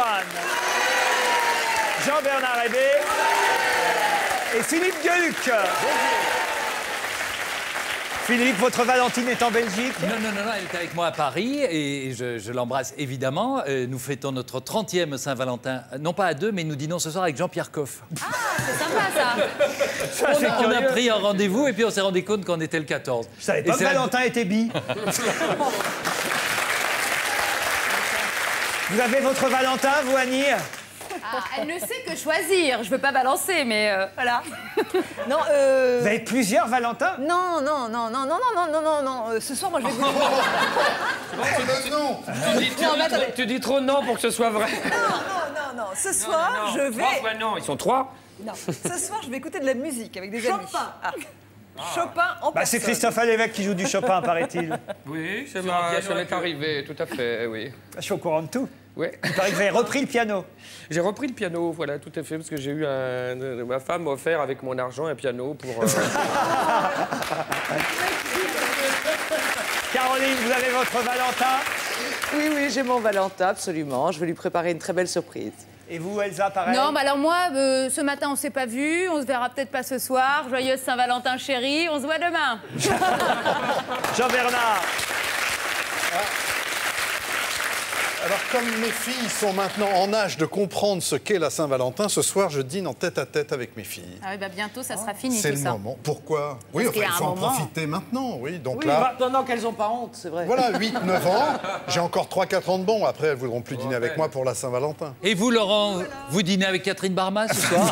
Lemoine, Jean-Bernard Hébé et Philippe Gueluc. Philippe, votre Valentine est en Belgique? Non, non, non, non, elle est avec moi à Paris et je, je l'embrasse évidemment. Euh, nous fêtons notre 30e Saint-Valentin, non pas à deux, mais nous dînons ce soir avec Jean-Pierre Coff. C'est sympa ça. Ça, on, a, on a curieux. pris un rendez-vous et puis on s'est rendu compte qu'on était le 14. Je savais Et pas que Valentin était bi. Vous avez votre Valentin, vous, Annie? Ah, elle ne sait que choisir. Je veux pas balancer, mais euh, voilà. Non, euh... Vous avez plusieurs Valentins? Non, non, non, non, non, non, non, non, non. euh, ce soir, moi, je vais. Tu dis, tu Non, dis mais trop, tu dis trop non pour que ce soit vrai. Non, non, non. Ce soir, Non, je vais. Trois fois non, ils sont trois. Non. Ce soir, je vais écouter de la musique avec des amis. Ah. Chopin en bah, C'est personne. Christophe Alévèque qui joue du Chopin, paraît-il. Oui, m'a- piano ça m'est arrivé, tout à fait, oui. Je suis au courant de tout. Oui. Il paraît que vous avez repris le piano. J'ai repris le piano, voilà, tout à fait, parce que j'ai eu un. Ma femme m'a offert avec mon argent un piano pour. euh, Caroline, vous avez votre Valentin? Oui, oui, j'ai mon Valentin, absolument. Je vais lui préparer une très belle surprise. Et vous, Elsa, pareil Non, bah alors moi, euh, ce matin, on s'est pas vu. On se verra peut-être pas ce soir. Joyeuse Saint-Valentin, chérie. On se voit demain. Jean-Bernard. Alors, comme mes filles sont maintenant en âge de comprendre ce qu'est la Saint-Valentin, ce soir, je dîne en tête à tête avec mes filles. Ah oui, bah bientôt, ça sera fini C'est le ça. moment. Pourquoi? Oui, Parce enfin, il faut en moment. profiter maintenant, oui. Donc Oui, là, pendant qu'elles n'ont pas honte, c'est vrai. voilà, 8-9 ans. J'ai encore 3-4 ans de bon. Après, elles voudront plus dîner avec moi pour la Saint-Valentin. Et vous, Laurent, vous dînez avec Catherine Barma ce soir?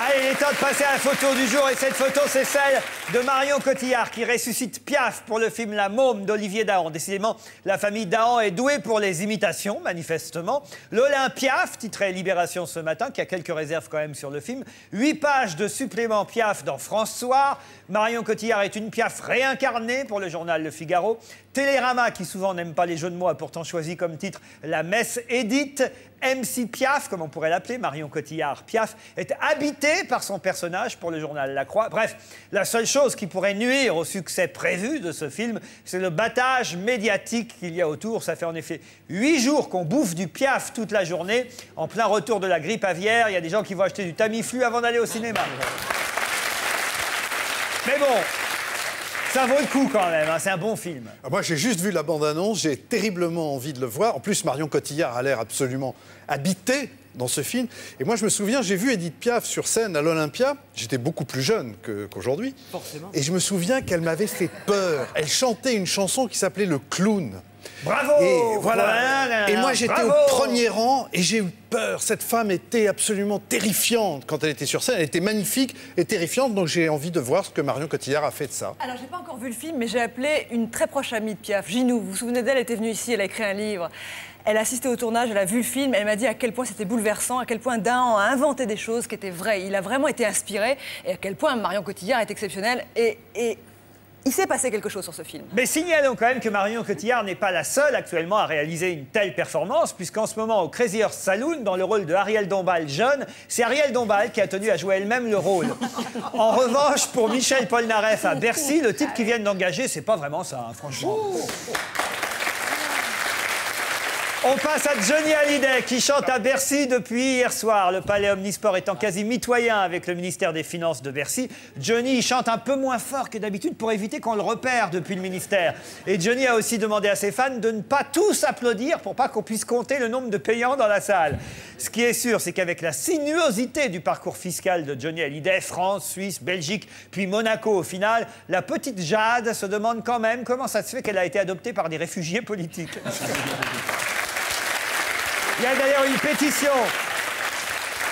Allez, il est temps de passer à la photo du jour. Et cette photo, c'est celle de Marion Cotillard qui ressuscite Piaf pour le film La Môme d'Olivier Dahan. Décidément, la famille Dahan est douée pour les imitations, manifestement. L'Olympiaf, titré Libération ce matin, qui a quelques réserves quand même sur le film. Huit pages de supplément Piaf dans France Soir. Marion Cotillard est une Piaf réincarnée pour le journal Le Figaro. Télérama, qui souvent n'aime pas les jeux de mots, a pourtant choisi comme titre La Messe Édite. MC Piaf, comme on pourrait l'appeler, Marion Cotillard Piaf, est habité par son personnage pour le journal La Croix. Bref, la seule chose qui pourrait nuire au succès prévu de ce film, c'est le battage médiatique qu'il y a autour. Ça fait en effet huit jours qu'on bouffe du Piaf toute la journée. En plein retour de la grippe aviaire, il y a des gens qui vont acheter du Tamiflu avant d'aller au cinéma. Mais bon, ça vaut le coup quand même, hein, c'est un bon film. Ah, Moi, j'ai juste vu la bande-annonce, j'ai terriblement envie de le voir. En plus, Marion Cotillard a l'air absolument habitée dans ce film. Et moi, je me souviens, j'ai vu Edith Piaf sur scène à l'Olympia. J'étais beaucoup plus jeune qu'aujourd'hui. Forcément. Et je me souviens qu'elle m'avait fait peur. Elle chantait une chanson qui s'appelait Le Clown. Bravo Et Voilà, voilà. Et moi, j'étais au premier rang et j'ai eu peur. Cette femme était absolument terrifiante quand elle était sur scène. Elle était magnifique et terrifiante. Donc j'ai envie de voir ce que Marion Cotillard a fait de ça. Alors, j'ai pas encore vu le film, mais j'ai appelé une très proche amie de Piaf, Ginou. Vous vous souvenez d'elle? Elle était venue ici, elle a écrit un livre. Elle a assisté au tournage, elle a vu le film, elle m'a dit à quel point c'était bouleversant, à quel point Dahan a inventé des choses qui étaient vraies. Il a vraiment été inspiré, et à quel point Marion Cotillard est exceptionnelle. Et, et il s'est passé quelque chose sur ce film. Mais signalons quand même que Marion Cotillard n'est pas la seule actuellement à réaliser une telle performance, puisqu'en ce moment, au Crazy Horse Saloon, dans le rôle de Ariel Dombal jeune, c'est Ariel Dombal qui a tenu à jouer elle-même le rôle. En revanche, pour Michel Polnareff à Bercy, le type qui vient d'engager, c'est pas vraiment ça, hein, franchement. On passe à Johnny Hallyday qui chante à Bercy depuis hier soir. Le palais Omnisport étant quasi mitoyen avec le ministère des Finances de Bercy. Johnny chante un peu moins fort que d'habitude pour éviter qu'on le repère depuis le ministère. Et Johnny a aussi demandé à ses fans de ne pas tous applaudir pour pas qu'on puisse compter le nombre de payants dans la salle. Ce qui est sûr, c'est qu'avec la sinuosité du parcours fiscal de Johnny Hallyday, France, Suisse, Belgique, puis Monaco au final, la petite Jade se demande quand même comment ça se fait qu'elle a été adoptée par des réfugiés politiques. Il y a d'ailleurs une pétition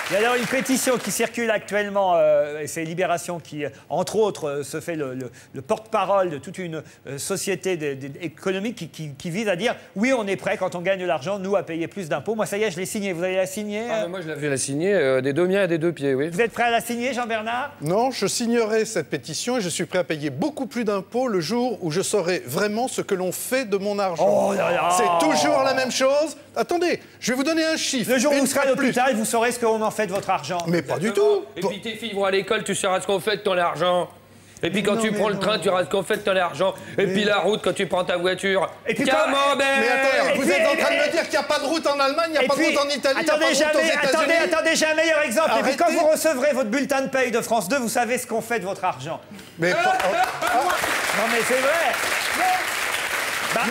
Il y a alors une pétition qui circule actuellement, euh, et c'est Libération qui, entre autres, euh, se fait le, le- le porte-parole de toute une euh, société de- de- économique qui, qui- qui vise à dire oui, on est prêt quand on gagne de l'argent, nous, à payer plus d'impôts. Moi, ça y est, je l'ai signé. Vous allez la signer Ah, euh mais moi, je l'avais la signer euh, des deux miens et des deux pieds, oui. Vous êtes prêt à la signer, Jean-Bernard? Non, je signerai cette pétition et je suis prêt à payer beaucoup plus d'impôts le jour où je saurai vraiment ce que l'on fait de mon argent. Oh là là C'est toujours la même chose. Attendez, je vais vous donner un chiffre. Le jour où vous serez à l'hôpital, vous saurez ce qu'on en fait de votre argent. Mais pas du tout. Et puis tes filles vont à l'école, tu sauras ce qu'on fait de ton argent. Et puis quand non, tu prends le non. train, tu sauras ce qu'on fait de ton argent. Et puis la route, quand tu prends ta voiture. Et puis quand- Camembert Mais attendez, Et vous puis- êtes en train de me dire qu'il n'y a pas de route en Allemagne, il n'y a pas puis, de route en Italie, il n'y a attendez, pas de route aux attendez, attendez, j'ai un meilleur exemple. Et puis quand vous recevrez votre bulletin de paye de France 2, vous savez ce qu'on fait de votre argent. Mais pas- Non mais c'est vrai. Bah,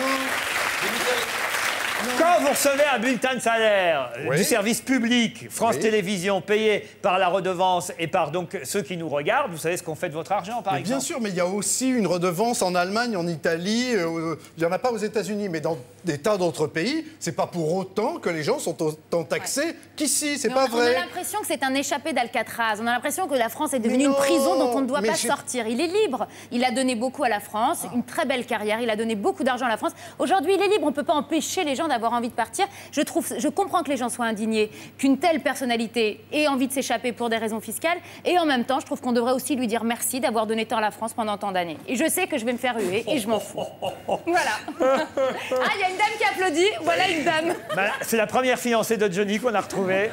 Quand vous recevez un bulletin de salaire Oui. du service public, France Oui. Télévisions, payé par la redevance et par donc ceux qui nous regardent, vous savez ce qu'on fait de votre argent, par Mais bien exemple sûr, mais il y a aussi une redevance en Allemagne, en Italie, euh, il n'y en a pas aux États-Unis, mais dans des tas d'autres pays, c'est pas pour autant que les gens sont autant taxés qu'ici, c'est pas on, on a vrai. l'impression que c'est un échappé d'Alcatraz. On a l'impression que la France est devenue une prison dont on ne doit mais pas sortir. Il est libre. Il a donné beaucoup à la France, une très belle carrière. Il a donné beaucoup d'argent à la France. Aujourd'hui, il est libre. On ne peut pas empêcher les gens d'avoir envie de partir. Je, trouve, je comprends que les gens soient indignés qu'une telle personnalité ait envie de s'échapper pour des raisons fiscales. Et en même temps, je trouve qu'on devrait aussi lui dire merci d'avoir donné tant à la France pendant tant d'années. Et je sais que je vais me faire huer et je m'en fous. Voilà. Ah, il y a une dame qui applaudit. Voilà une dame. Bah, C'est la première fiancée de Johnny qu'on a retrouvée.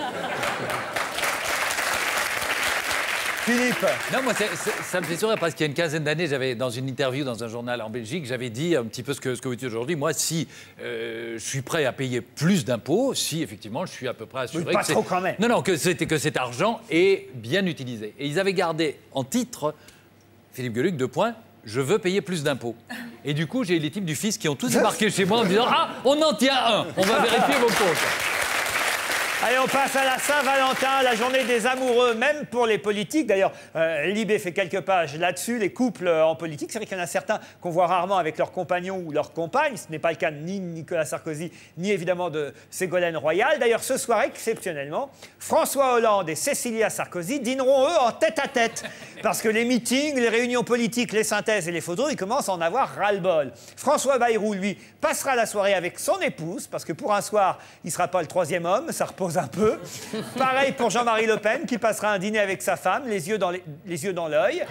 Philippe, Non, moi, ça me fait sourire parce qu'il y a une quinzaine d'années, j'avais dans une interview dans un journal en Belgique, j'avais dit un petit peu ce que, ce que vous dites aujourd'hui. Moi, si euh, je suis prêt à payer plus d'impôts, si effectivement je suis à peu près assuré pas que trop quand même. Non, non, que, que cet argent est bien utilisé. Et ils avaient gardé en titre, Philippe Gueluc, deux points. Je veux payer plus d'impôts. Et du coup, j'ai les types du fils qui ont tous débarqué chez moi en me disant Ah, on en tient un, on va vérifier vos comptes. Allez, on passe à la Saint-Valentin, la journée des amoureux, même pour les politiques. D'ailleurs, euh, Libé fait quelques pages là-dessus, les couples euh, en politique. C'est vrai qu'il y en a certains qu'on voit rarement avec leur compagnon ou leur compagne. Ce n'est pas le cas ni de Nicolas Sarkozy, ni évidemment de Ségolène Royal. D'ailleurs, ce soir, exceptionnellement, François Hollande et Cécilia Sarkozy dîneront, eux, en tête-à-tête. Parce que les meetings, les réunions politiques, les synthèses et les photos, ils commencent à en avoir ras-le-bol. François Bayrou, lui, passera la soirée avec son épouse, parce que pour un soir, il ne sera pas le troisième homme, ça repose un peu. Pareil pour Jean-Marie Le Pen, qui passera un dîner avec sa femme, les yeux dans les l'œil.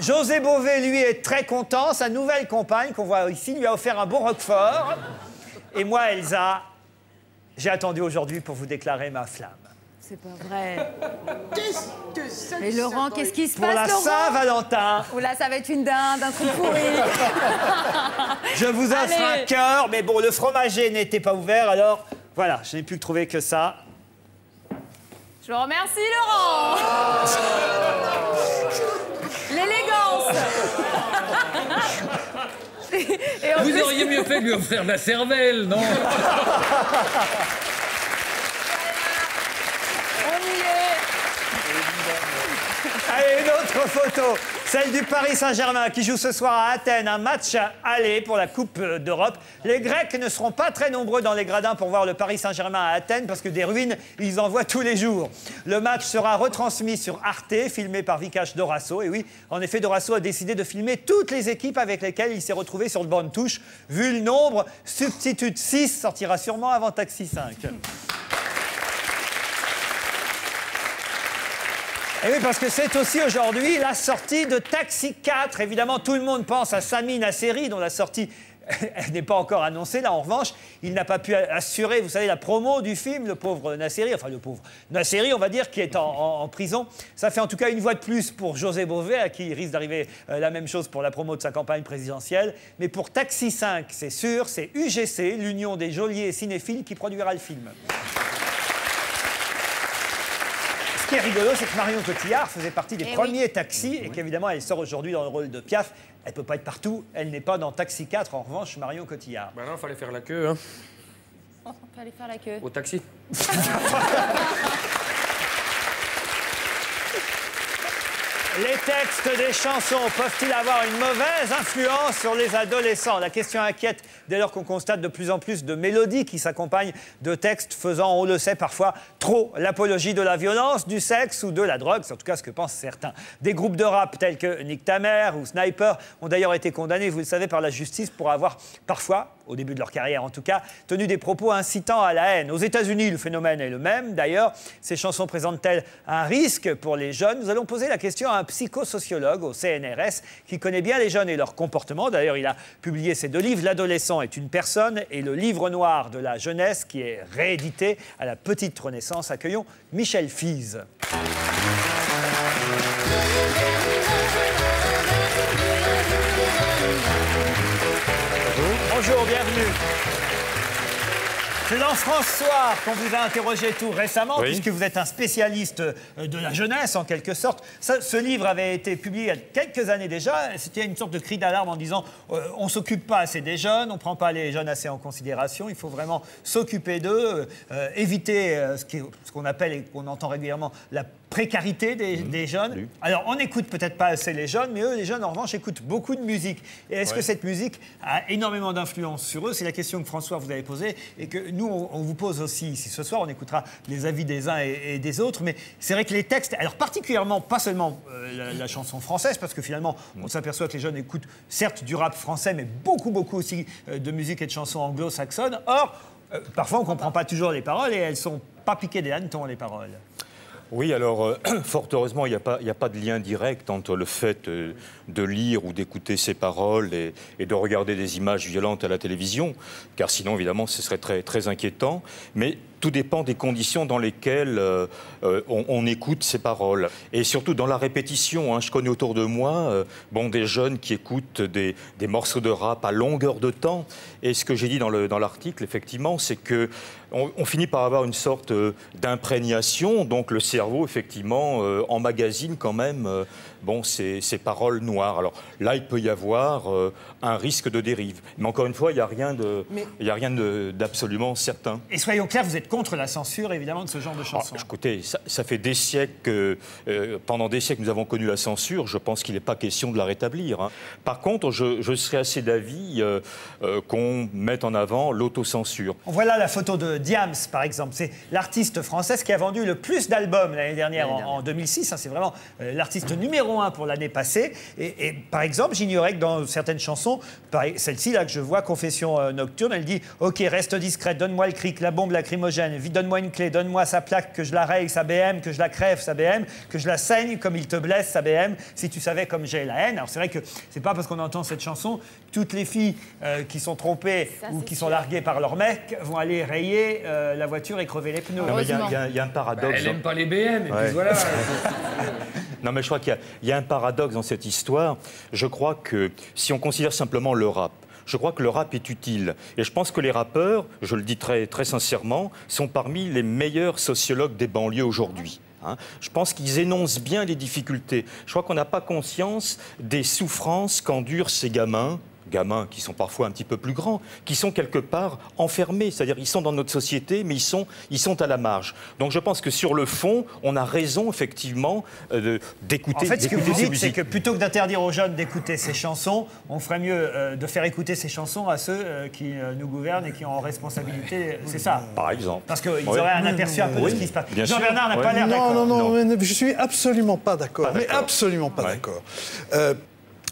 José Bové, lui, est très content. Sa nouvelle compagne, qu'on voit ici, lui a offert un beau roquefort. Et moi, Elsa, j'ai attendu aujourd'hui pour vous déclarer ma flamme. C'est pas vrai. Mais Laurent, qu'est-ce qui se Pour la passe, Saint-Valentin, Oh là, ça va être une dinde, un truc pourri. je vous offre Allez. un cœur, mais bon, le fromager n'était pas ouvert, alors voilà, je n'ai pu trouver que ça. Je vous remercie, Laurent. L'élégance. Vous plus, auriez mieux fait de lui offrir de la cervelle, non on y est. Allez, une autre photo, celle du Paris Saint-Germain qui joue ce soir à Athènes, un match aller pour la Coupe d'Europe. Les Grecs ne seront pas très nombreux dans les gradins pour voir le Paris Saint-Germain à Athènes parce que des ruines, ils en voient tous les jours. Le match sera retransmis sur Arte, filmé par Vikash Dorasso. Et oui, en effet, Dorasso a décidé de filmer toutes les équipes avec lesquelles il s'est retrouvé sur le banc de touche. Vu le nombre, Substitute 6 sortira sûrement avant Taxi 5. Et oui, parce que c'est aussi aujourd'hui la sortie de Taxi 4. Évidemment, tout le monde pense à Sami Nasseri, dont la sortie n'est pas encore annoncée. Là, en revanche, il n'a pas pu assurer, vous savez, la promo du film, le pauvre Nasseri, enfin le pauvre Nasseri, on va dire, qui est en, prison. Ça fait en tout cas une voix de plus pour José Bové, à qui il risque d'arriver euh, la même chose pour la promo de sa campagne présidentielle. Mais pour Taxi 5, c'est sûr, c'est UGC, l'Union des geôliers cinéphiles, qui produira le film. Ce qui est rigolo, c'est que Marion Cotillard faisait partie des Eh premiers taxis et qu'évidemment, elle sort aujourd'hui dans le rôle de Piaf. Elle peut pas être partout. Elle n'est pas dans Taxi 4, en revanche, Marion Cotillard. Bah non, fallait faire la queue, hein, Oh, fallait faire la queue. au taxi. Les textes des chansons peuvent-ils avoir une mauvaise influence sur les adolescents? La question inquiète dès lors qu'on constate de plus en plus de mélodies qui s'accompagnent de textes faisant, on le sait parfois, trop l'apologie de la violence, du sexe ou de la drogue. C'est en tout cas ce que pensent certains. Des groupes de rap tels que Nick Tamer ou Sniper ont d'ailleurs été condamnés, vous le savez, par la justice pour avoir parfois, au début de leur carrière en tout cas, tenu des propos incitant à la haine. Aux États-Unis, le phénomène est le même. D'ailleurs, ces chansons présentent-elles un risque pour les jeunes? Nous allons poser la question à un psychosociologue au CNRS qui connaît bien les jeunes et leur comportement. D'ailleurs, il a publié ces deux livres, Est une personne et le livre noir de la jeunesse qui est réédité à la petite Renaissance. Accueillons Michel Fize. Bonjour, bienvenue. C'est dans France Soir qu'on vous a interrogé tout récemment, Oui. puisque vous êtes un spécialiste euh, de la jeunesse, en quelque sorte. Ça- ce livre avait été publié il y a quelques années déjà. C'était une sorte de cri d'alarme en disant euh, on s'occupe pas assez des jeunes, on prend pas les jeunes assez en considération, il faut vraiment s'occuper d'eux, euh, éviter euh, ce qu'on appelle et qu'on entend régulièrement la précarité des, Mmh. des jeunes. Alors, on n'écoute peut-être pas assez les jeunes, mais eux, les jeunes, en revanche, écoutent beaucoup de musique. Et est-ce que cette musique a énormément d'influence sur eux? C'est la question que François vous avez posée et que nous, on, on vous pose aussi ici ce soir. On écoutera les avis des uns et, et des autres. Mais c'est vrai que les textes, alors particulièrement, pas seulement euh, la, la chanson française, parce que finalement, on s'aperçoit que les jeunes écoutent certes du rap français, mais beaucoup, beaucoup aussi euh, de musique et de chansons anglo-saxonnes. Or, euh, parfois, on ne comprend pas toujours les paroles et elles sont pas piquées des hannetons, les paroles. Oui, alors, euh, fort heureusement, il n'y a, pas- de lien direct entre le fait euh, de lire ou d'écouter ces paroles et, de regarder des images violentes à la télévision, car sinon, évidemment, ce serait très, inquiétant. Mais tout dépend des conditions dans lesquelles euh, on, écoute ces paroles. Et surtout dans la répétition. hein. Je connais autour de moi des jeunes qui écoutent des, morceaux de rap à longueur de temps. Et ce que j'ai dit dans l'article, effectivement, c'est que on, finit par avoir une sorte euh, d'imprégnation. Donc le cerveau, effectivement, euh, emmagasine quand même euh, bon, ces, ces paroles noires. Alors là, il peut y avoir euh, un risque de dérive. Mais encore une fois, il n'y a rien de- Mais- il y a rien de- d'absolument certain. Et soyons clairs, vous êtes contre la censure, évidemment, de ce genre de Ah, chansons. écoutez, ça, ça fait des siècles que, euh, pendant des siècles, nous avons connu la censure. Je pense qu'il n'est pas question de la rétablir. hein. Par contre, je, je serais assez d'avis euh, euh, qu'on mette en avant l'autocensure. Voilà la photo de Diams, par exemple. C'est l'artiste française qui a vendu le plus d'albums l'année dernière, en, en 2006. hein. c'est vraiment euh, l'artiste numéro pour l'année passée. Et, et, par exemple, j'ignorais que dans certaines chansons, par- celle-ci là que je vois, Confession euh, nocturne, elle dit Ok, reste discrète, donne-moi le cric, la bombe lacrymogène, vite, donne-moi une clé, donne-moi sa plaque, que je la règle, sa BM, que je la crève, sa BM, que je la saigne comme il te blesse, sa BM, si tu savais comme j'ai la haine. Alors c'est vrai que c'est pas parce qu'on entend cette chanson, toutes les filles euh, qui sont trompées Ça, ou qui sont larguées par leur mec vont aller rayer euh, la voiture et crever les pneus. Non, mais il y y, a- il y a un paradoxe. Elle dans- n'aime pas les BM, et Ouais. puis voilà. Non, mais je crois qu'il y a- il y, a un paradoxe dans cette histoire. Je crois que si on considère simplement le rap, je crois que le rap est utile. Et je pense que les rappeurs, je le dis très, très sincèrement, sont parmi les meilleurs sociologues des banlieues aujourd'hui. hein. je pense qu'ils énoncent bien les difficultés. Je crois qu'on n'a pas conscience des souffrances qu'endurent ces gamins gamins qui sont parfois un petit peu plus grands, qui sont quelque part enfermés, c'est-à-dire ils sont dans notre société, mais ils sont, ils sont à la marge. Donc je pense que sur le fond, on a raison effectivement euh, de- En d'écouter fait, ce que d'écouter vous dites, c'est que plutôt que d'interdire aux jeunes d'écouter ces chansons, on ferait mieux euh, de faire écouter ces chansons à ceux euh, qui euh, nous gouvernent et qui ont en responsabilité. C'est ça. Par exemple. Parce qu'ils Ouais. auraient un aperçu un peu Oui, de ce qui se passe. bien sûr. Jean-Bernard n'a Ouais. pas l'air Non, d'accord. non, non, Non. mais je suis absolument pas d'accord. Mais absolument pas Ouais. d'accord.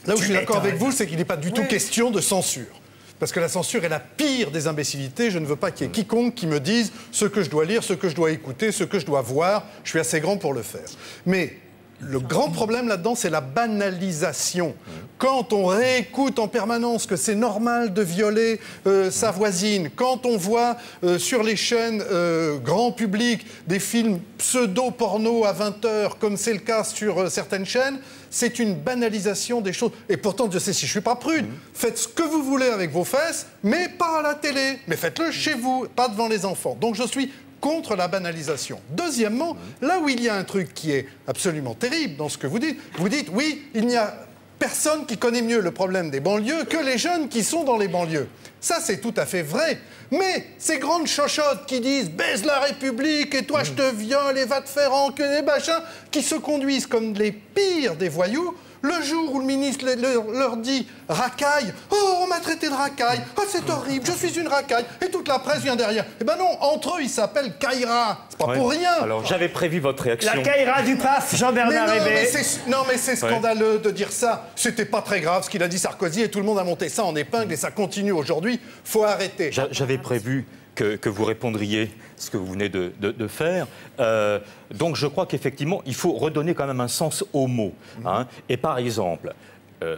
Là où je suis d'accord avec vous, c'est qu'il n'est pas du tout question de censure. Parce que la censure est la pire des imbécilités. Je ne veux pas qu'il y ait quiconque qui me dise ce que je dois lire, ce que je dois écouter, ce que je dois voir. Je suis assez grand pour le faire. Mais le grand problème là-dedans, c'est la banalisation. Quand on réécoute en permanence que c'est normal de violer euh, sa voisine, quand on voit euh, sur les chaînes euh, grand public des films pseudo-porno à 20h, comme c'est le cas sur certaines chaînes, c'est une banalisation des choses. Et pourtant, je sais si je suis pas prude. Faites ce que vous voulez avec vos fesses, mais pas à la télé. Mais faites-le chez vous, pas devant les enfants. Donc je suis contre la banalisation. Deuxièmement, là où il y a un truc qui est absolument terrible dans ce que vous dites, vous dites oui, il n'y a personne qui connaît mieux le problème des banlieues que les jeunes qui sont dans les banlieues. Ça, c'est tout à fait vrai. Mais ces grandes chochottes qui disent baise la République et toi je te viole et va te faire en que des machins, qui se conduisent comme les pires des voyous, le jour où le ministre le- leur, leur dit racaille, oh on m'a traité de racaille, oh c'est horrible, je suis une racaille, et toute la presse vient derrière. Eh ben non, entre eux ils s'appellent Kaira, c'est pas Ouais. pour rien. Alors j'avais prévu votre réaction. La caïra du PAF, Jean-Bernard non, mais Hébé. c'est, non, mais c'est scandaleux de dire ça. C'était pas très grave ce qu'il a dit Sarkozy et tout le monde a monté ça en épingle et ça continue aujourd'hui. Faut arrêter. J'a- J'avais prévu que, que vous répondriez ce que vous venez de, de- de faire. Euh, donc je crois qu'effectivement, il faut redonner quand même un sens aux mots. hein. Et par exemple, euh,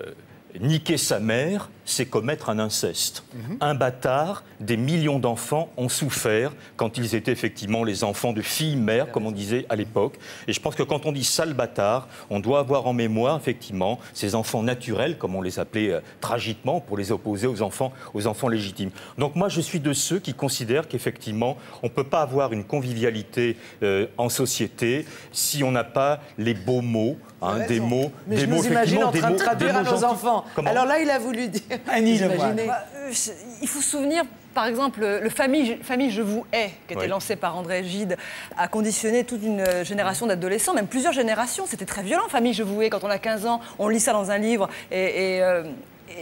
niquer sa mère, c'est commettre un inceste. Un bâtard, des millions d'enfants ont souffert quand ils étaient effectivement les enfants de filles-mères, comme on disait à l'époque. Et je pense que quand on dit sale bâtard, on doit avoir en mémoire effectivement ces enfants naturels, comme on les appelait euh, tragiquement, pour les opposer aux enfants, aux enfants légitimes. Donc moi, je suis de ceux qui considèrent qu'effectivement, on ne peut pas avoir une convivialité euh, en société si on n'a pas les beaux mots, hein, des mots, Mais des je mots nous imagine en train de traduire à nos enfants. Comment Alors là, il a voulu dire. Annie Lemoine. Bah, euh, je- il faut se souvenir, par exemple, le famille, famille Je vous hais, qui était Oui. lancé par André Gide, a conditionné toute une euh, génération d'adolescents, même plusieurs générations. C'était très violent, Famille Je vous hais. Quand on a 15 ans, on lit ça dans un livre. Et, et, euh,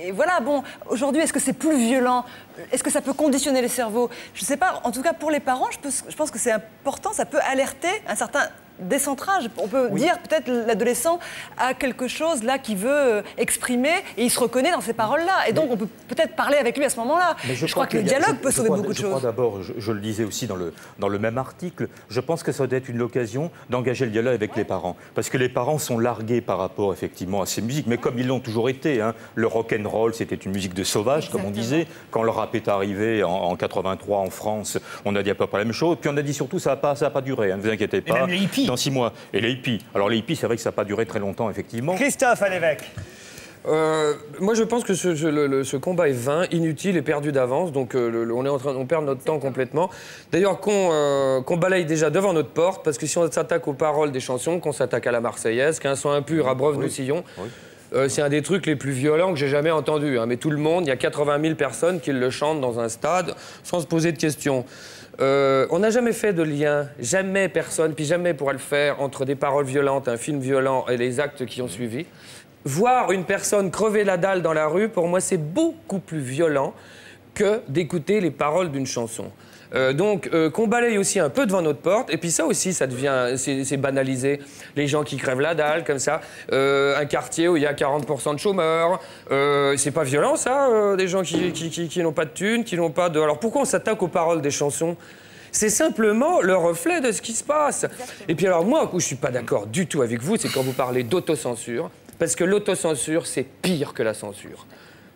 et voilà, bon, aujourd'hui, est-ce que c'est plus violent? Est-ce que ça peut conditionner les cerveaux? Je ne sais pas. En tout cas, pour les parents, je, peux- je pense que c'est important. Ça peut alerter un certain décentrage. On peut dire peut-être l'adolescent a quelque chose là qui veut euh, exprimer et il se reconnaît dans ces paroles-là. Et donc on peut peut-être parler avec lui à ce moment-là. Mais Je, crois que le qu'il a- dialogue je- peut je sauver crois- beaucoup de je crois choses. d'abord, je, je le disais aussi dans le, dans le même article, je pense que ça doit être une occasion d'engager le dialogue avec les parents. Parce que les parents sont largués par rapport effectivement à ces musiques, mais comme ils l'ont toujours été. hein. Le rock and roll, c'était une musique de sauvage, comme on disait. Quand le rap est arrivé en, en 83 en France, on a dit à peu près la même chose. Puis on a dit surtout, ça n'a pas, ça a pas duré, hein, ne vous inquiétez pas. même les hippies. Dans six mois. Et les hippies. Alors les hippies, c'est vrai que ça n'a pas duré très longtemps, effectivement. Christophe à l'évêque. Euh, moi, je pense que ce, ce- le- le- ce combat est vain, inutile et perdu d'avance. Donc, euh, le- le- on est en train, on perd notre temps complètement. D'ailleurs, qu'on euh, qu'on balaye déjà devant notre porte, parce que si on s'attaque aux paroles des chansons, qu'on s'attaque à la Marseillaise, qu'un son impur abreuve nos sillons. euh, c'est un des trucs les plus violents que j'ai jamais entendu. hein. Mais tout le monde, il y a 80 000 personnes qui le chantent dans un stade sans se poser de questions. Euh, on n'a jamais fait de lien, jamais personne, puis jamais pourra le faire entre des paroles violentes, un film violent et les actes qui ont suivi. Voir une personne crever la dalle dans la rue, pour moi, c'est beaucoup plus violent que d'écouter les paroles d'une chanson. Euh, donc, euh, qu'on balaye aussi un peu devant notre porte, et puis ça aussi, ça devient, c'est banalisé. Les gens qui crèvent la dalle, comme ça. Euh, un quartier où il y a 40% de chômeurs. C'est pas violent, ça, des gens qui, qui, qui- qui n'ont pas de thunes, qui n'ont pas de. Alors pourquoi on s'attaque aux paroles des chansons? C'est simplement le reflet de ce qui se passe. Et puis alors moi, où je suis pas d'accord du tout avec vous, c'est quand vous parlez d'autocensure, parce que l'autocensure, c'est pire que la censure.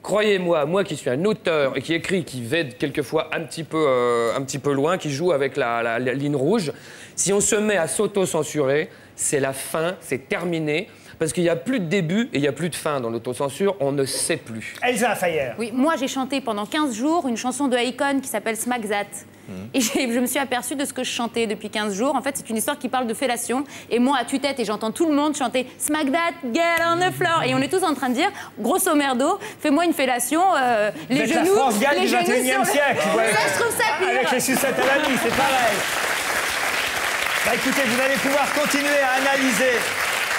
Croyez-moi, moi qui suis un auteur et qui écrit, qui va quelquefois un petit peu, euh, un petit peu loin, qui joue avec la, la- la ligne rouge, si on se met à s'autocensurer, c'est la fin, c'est terminé, parce qu'il n'y a plus de début et il n'y a plus de fin dans l'autocensure, on ne sait plus. Elsa Fayer. Oui, moi j'ai chanté pendant 15 jours une chanson de Haïkon qui s'appelle Et je me suis aperçue de ce que je chantais depuis 15 jours. En fait, c'est une histoire qui parle de fellation. Et moi, à tue-tête, et j'entends tout le monde chanter Smack that, get on the floor. Et on est tous en train de dire, grosso merdo, fais-moi une fellation, euh, Vous les êtes genoux. la les du genoux 21e sur le- siècle. ouais. Ça, je trouve ça pire. Avec les sucettes à la nuit, c'est pareil. Bah écoutez, vous allez pouvoir continuer à analyser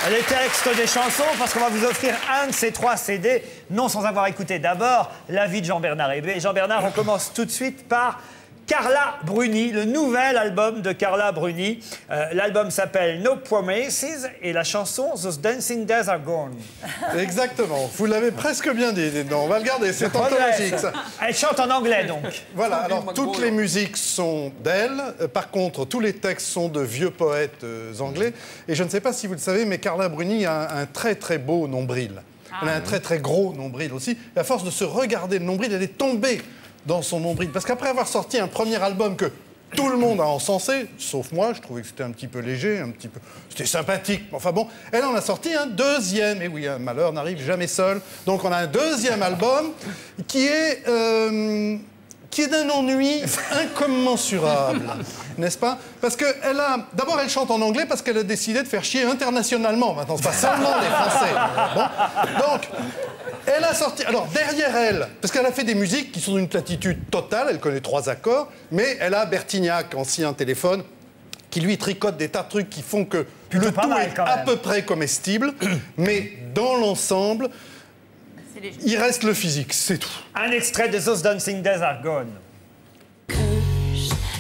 les textes des chansons parce qu'on va vous offrir un de ces trois CD, non sans avoir écouté d'abord l'avis de Jean-Bernard Hébé. Jean-Bernard, on commence tout de suite par Carla Bruni, le nouvel album de Carla Bruni. Euh, L'album s'appelle No Promises et la chanson Those Dancing Days Are Gone. Exactement. Vous l'avez presque bien dit. Non, on va le garder. C'est anthologique, ça. Elle chante en anglais donc. Voilà, alors toutes les musiques sont d'elle. Euh, Par contre, tous les textes sont de vieux poètes euh, anglais. Et je ne sais pas si vous le savez, mais Carla Bruni a un, un très très beau nombril. Elle a un très très gros nombril aussi. Et à force de se regarder le nombril, elle est tombée dans son nombril. Parce qu'après avoir sorti un premier album que tout le monde a encensé, sauf moi, je trouvais que c'était un petit peu léger, un petit peu. C'était sympathique. Enfin bon, elle en a sorti un deuxième. Et oui, un malheur n'arrive jamais seul. Donc on a un deuxième album qui est. euh, qui est d'un ennui incommensurable, n'est-ce pas? Parce que elle a, d'abord, elle chante en anglais parce qu'elle a décidé de faire chier internationalement. Maintenant, c'est pas seulement les Français. Bon. Donc, elle a sorti. Alors, derrière elle, parce qu'elle a fait des musiques qui sont d'une platitude totale, elle connaît trois accords, mais elle a Bertignac, ancien téléphone, qui lui tricote des tas de trucs qui font que Plutôt le tout mal, est à peu près comestible, mais dans l'ensemble, il reste le physique, c'est tout. Un extrait de Those Dancing Days Are Gone.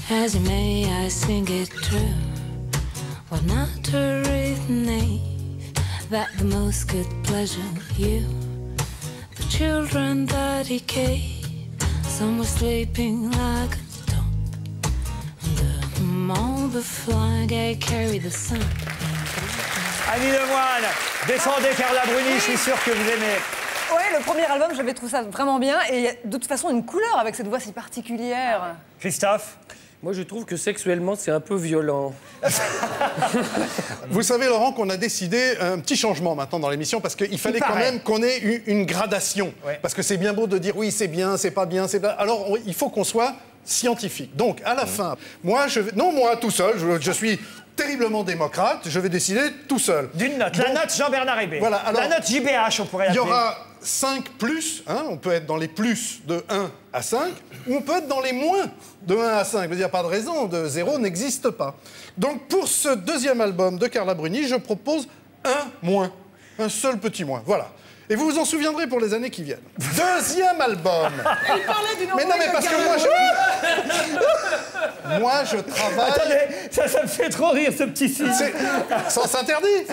As you may, I sing it true. Well, not to name that the most good pleasure you. The children that he gave, some were sleeping like a top. And the mom the flying gay carry the sun. Annie Lemoine, défendez Carla Bruni, je suis sûr que vous aimez. Ouais, le premier album, j'avais trouvé ça vraiment bien. Et il y a de toute façon une couleur avec cette voix si particulière. Christophe Moi, je trouve que sexuellement, c'est un peu violent. Vous savez, Laurent, qu'on a décidé un petit changement maintenant dans l'émission parce qu'il fallait quand même qu'on ait eu une gradation. Ouais. Parce que c'est bien beau de dire oui, c'est bien, c'est pas bien, c'est pas. Alors, on- il faut qu'on soit scientifique. Donc, à la fin, moi, je vais. Non, moi, tout seul, je, je suis terriblement démocrate, je vais décider tout seul. D'une note. La Donc, note Jean-Bernard Hébé. Voilà, alors- La note JBH, on pourrait Il y l'appeler. aura 5 plus, hein, on peut être dans les plus de 1 à 5, ou on peut être dans les moins de 1 à 5. Il n'y a pas de raison, de 0 n'existe pas. Donc pour ce deuxième album de Carla Bruni, je propose un moins, un seul petit moins. Voilà. Et vous vous en souviendrez pour les années qui viennent. Deuxième album. Mais non, mais parce que moi, je... moi, je travaille. Attendez, ça, ça me fait trop rire ce petit signe. C'est- Ça s'interdit.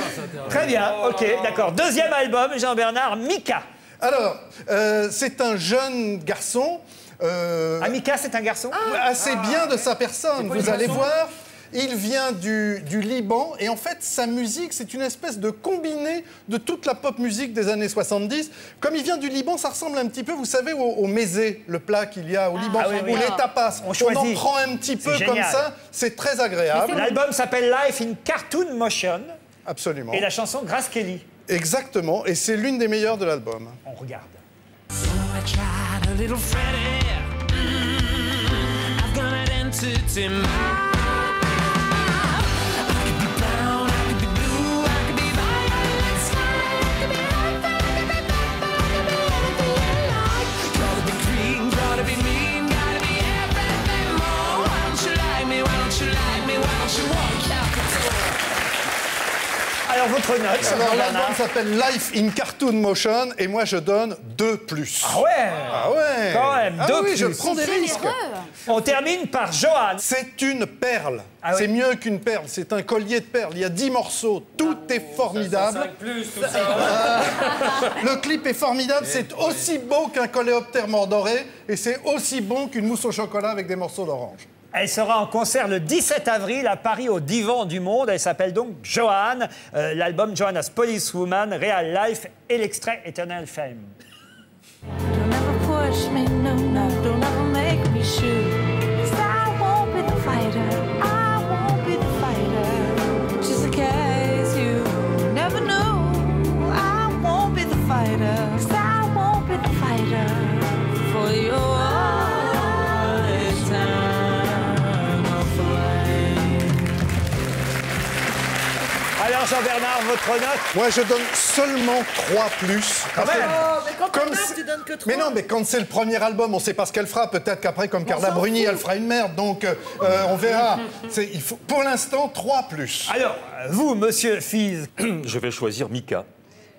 Très bien, ok, d'accord. Deuxième album, Jean-Bernard, Mika. Alors, euh, c'est un jeune garçon. euh, Ah, c'est un garçon assez bien de sa personne. Vous allez voir, il vient du, du Liban et en fait, sa musique, c'est une espèce de combiné de toute la pop musique des années 70. Comme il vient du Liban, ça ressemble un petit peu, vous savez, au, au mezé, le plat qu'il y a au Liban, Ah oui, oui. ou les tapas. On en prend un petit peu comme ça, c'est très agréable. L'album s'appelle Life in Cartoon Motion Absolument. et la chanson Grace Kelly. Exactement, et c'est l'une des meilleures de l'album. On regarde. I tried a little Freddy. Mm, I've got an entity Alors, votre note, Alors l'album Jean-Bernard s'appelle Life in Cartoon Motion et moi je donne 2 plus. Ah ouais Ah ouais Quand même, Ah deux oui, je plus. prends des risques. On termine par Johan. C'est une perle. Ah oui. C'est mieux qu'une perle. C'est un collier de perles. Il y a 10 morceaux. Tout est formidable. plus, tout ça. Le clip est formidable. C'est aussi beau qu'un coléoptère mordoré et c'est aussi bon qu'une mousse au chocolat avec des morceaux d'orange. Elle sera en concert le 17 avril à Paris au Divan du Monde. Elle s'appelle donc Joanne. Euh, L'album Joanna's Policewoman, Real Life et l'extrait Eternal Fame. Votre note Moi, je donne seulement 3 plus. Quand même. mais quand Comme meurt, tu donnes que trois. Mais non, mais quand c'est le premier album, on sait pas ce qu'elle fera. Peut-être qu'après, comme Carla Bruni, fout. elle fera une merde. Donc, euh, euh, on verra. C'est- Il faut, pour l'instant, 3 plus. Alors, vous, monsieur Fiz, Je vais choisir Mika,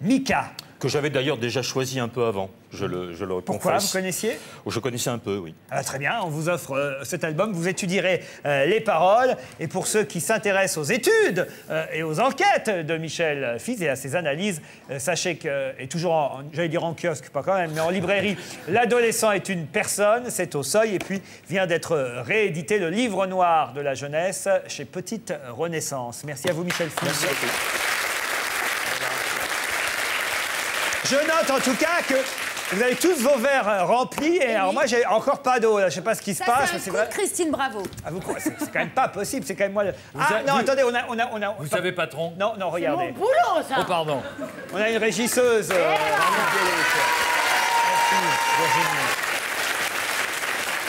Mika. que j'avais d'ailleurs déjà choisi un peu avant. Je le, je le Pourquoi Vous connaissiez Je connaissais un peu, oui. Ah, Très bien, on vous offre euh, cet album, vous étudierez euh, les paroles. Et pour ceux qui s'intéressent aux études euh, et aux enquêtes de Michel Fiz et à ses analyses, sachez que, et toujours, en, j'allais dire en kiosque, pas quand même, mais en librairie, L'adolescent est une personne, c'est au seuil. Et puis vient d'être réédité le livre noir de la jeunesse chez Petite Renaissance. Merci à vous, Michel Fiz. Je note en tout cas que vous avez tous vos verres euh, remplis. Et alors moi, j'ai encore pas d'eau. là. Je sais pas ce qui se Ça, passe, c'est mais un c'est coup vrai. de Christine Bravo. Ah, vous croyez- c'est c'est quand même pas possible. C'est quand même moi. le- Ah non, vous- attendez, on a, on a, on a. Vous savez, patron Non, non, regardez. Boulot, ça Oh, pardon. On a une régisseuse. euh, Merci, Virginie.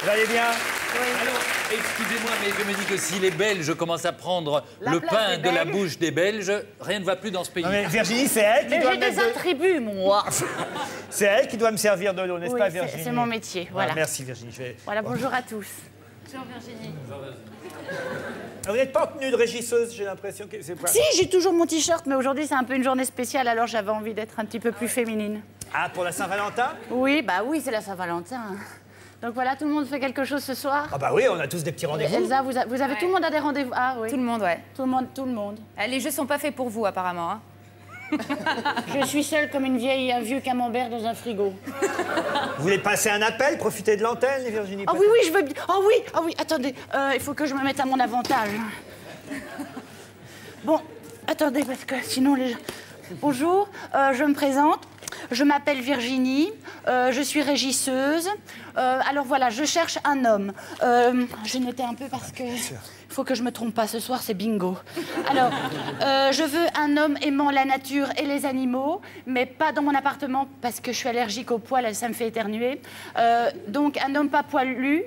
Vous allez bien? Alors, excusez-moi, mais je me dis que si les Belges commencent à prendre La le pain de la bouche des Belges, rien ne va plus dans ce pays. Non, mais Virginie, c'est elle qui Mais doit j'ai me des attributs, moi. C'est elle qui doit me servir de l'eau, n'est-ce Oui, pas Virginie c'est mon métier, voilà. Merci Virginie. Je vais- Voilà, bonjour à tous. Bonjour Virginie. Vous n'êtes pas en tenue de régisseuse, j'ai l'impression que c'est pas. Si, j'ai toujours mon t-shirt, mais aujourd'hui c'est un peu une journée spéciale, alors j'avais envie d'être un petit peu plus féminine. Ah, pour la Saint-Valentin? Oui, bah oui, c'est la Saint-Valentin. Donc voilà, tout le monde fait quelque chose ce soir Ah bah oui, on a tous des petits rendez-vous. Elsa, vous, a- vous avez Ouais. tout le monde a des rendez-vous Ah oui. Tout le monde, ouais. Tout le monde, tout le monde. Ah, Les jeux sont pas faits pour vous, apparemment. hein. Je suis seule comme une vieille, un vieux camembert dans un frigo. Vous voulez passer un appel, profiter de l'antenne, Virginie Ah oui, oui, je veux bien. Oh oui, ah oui, attendez, euh, il faut que je me mette à mon avantage. Bon, attendez, parce que sinon les gens... Bonjour, euh, je me présente. Je m'appelle Virginie, euh, je suis régisseuse. Euh, alors voilà, je cherche un homme. Euh, J'ai un peu parce que faut que je me trompe pas. Ce soir, c'est bingo. Alors, je veux un homme aimant la nature et les animaux, mais pas dans mon appartement parce que je suis allergique aux poils ça me fait éternuer. Donc, un homme pas poilu.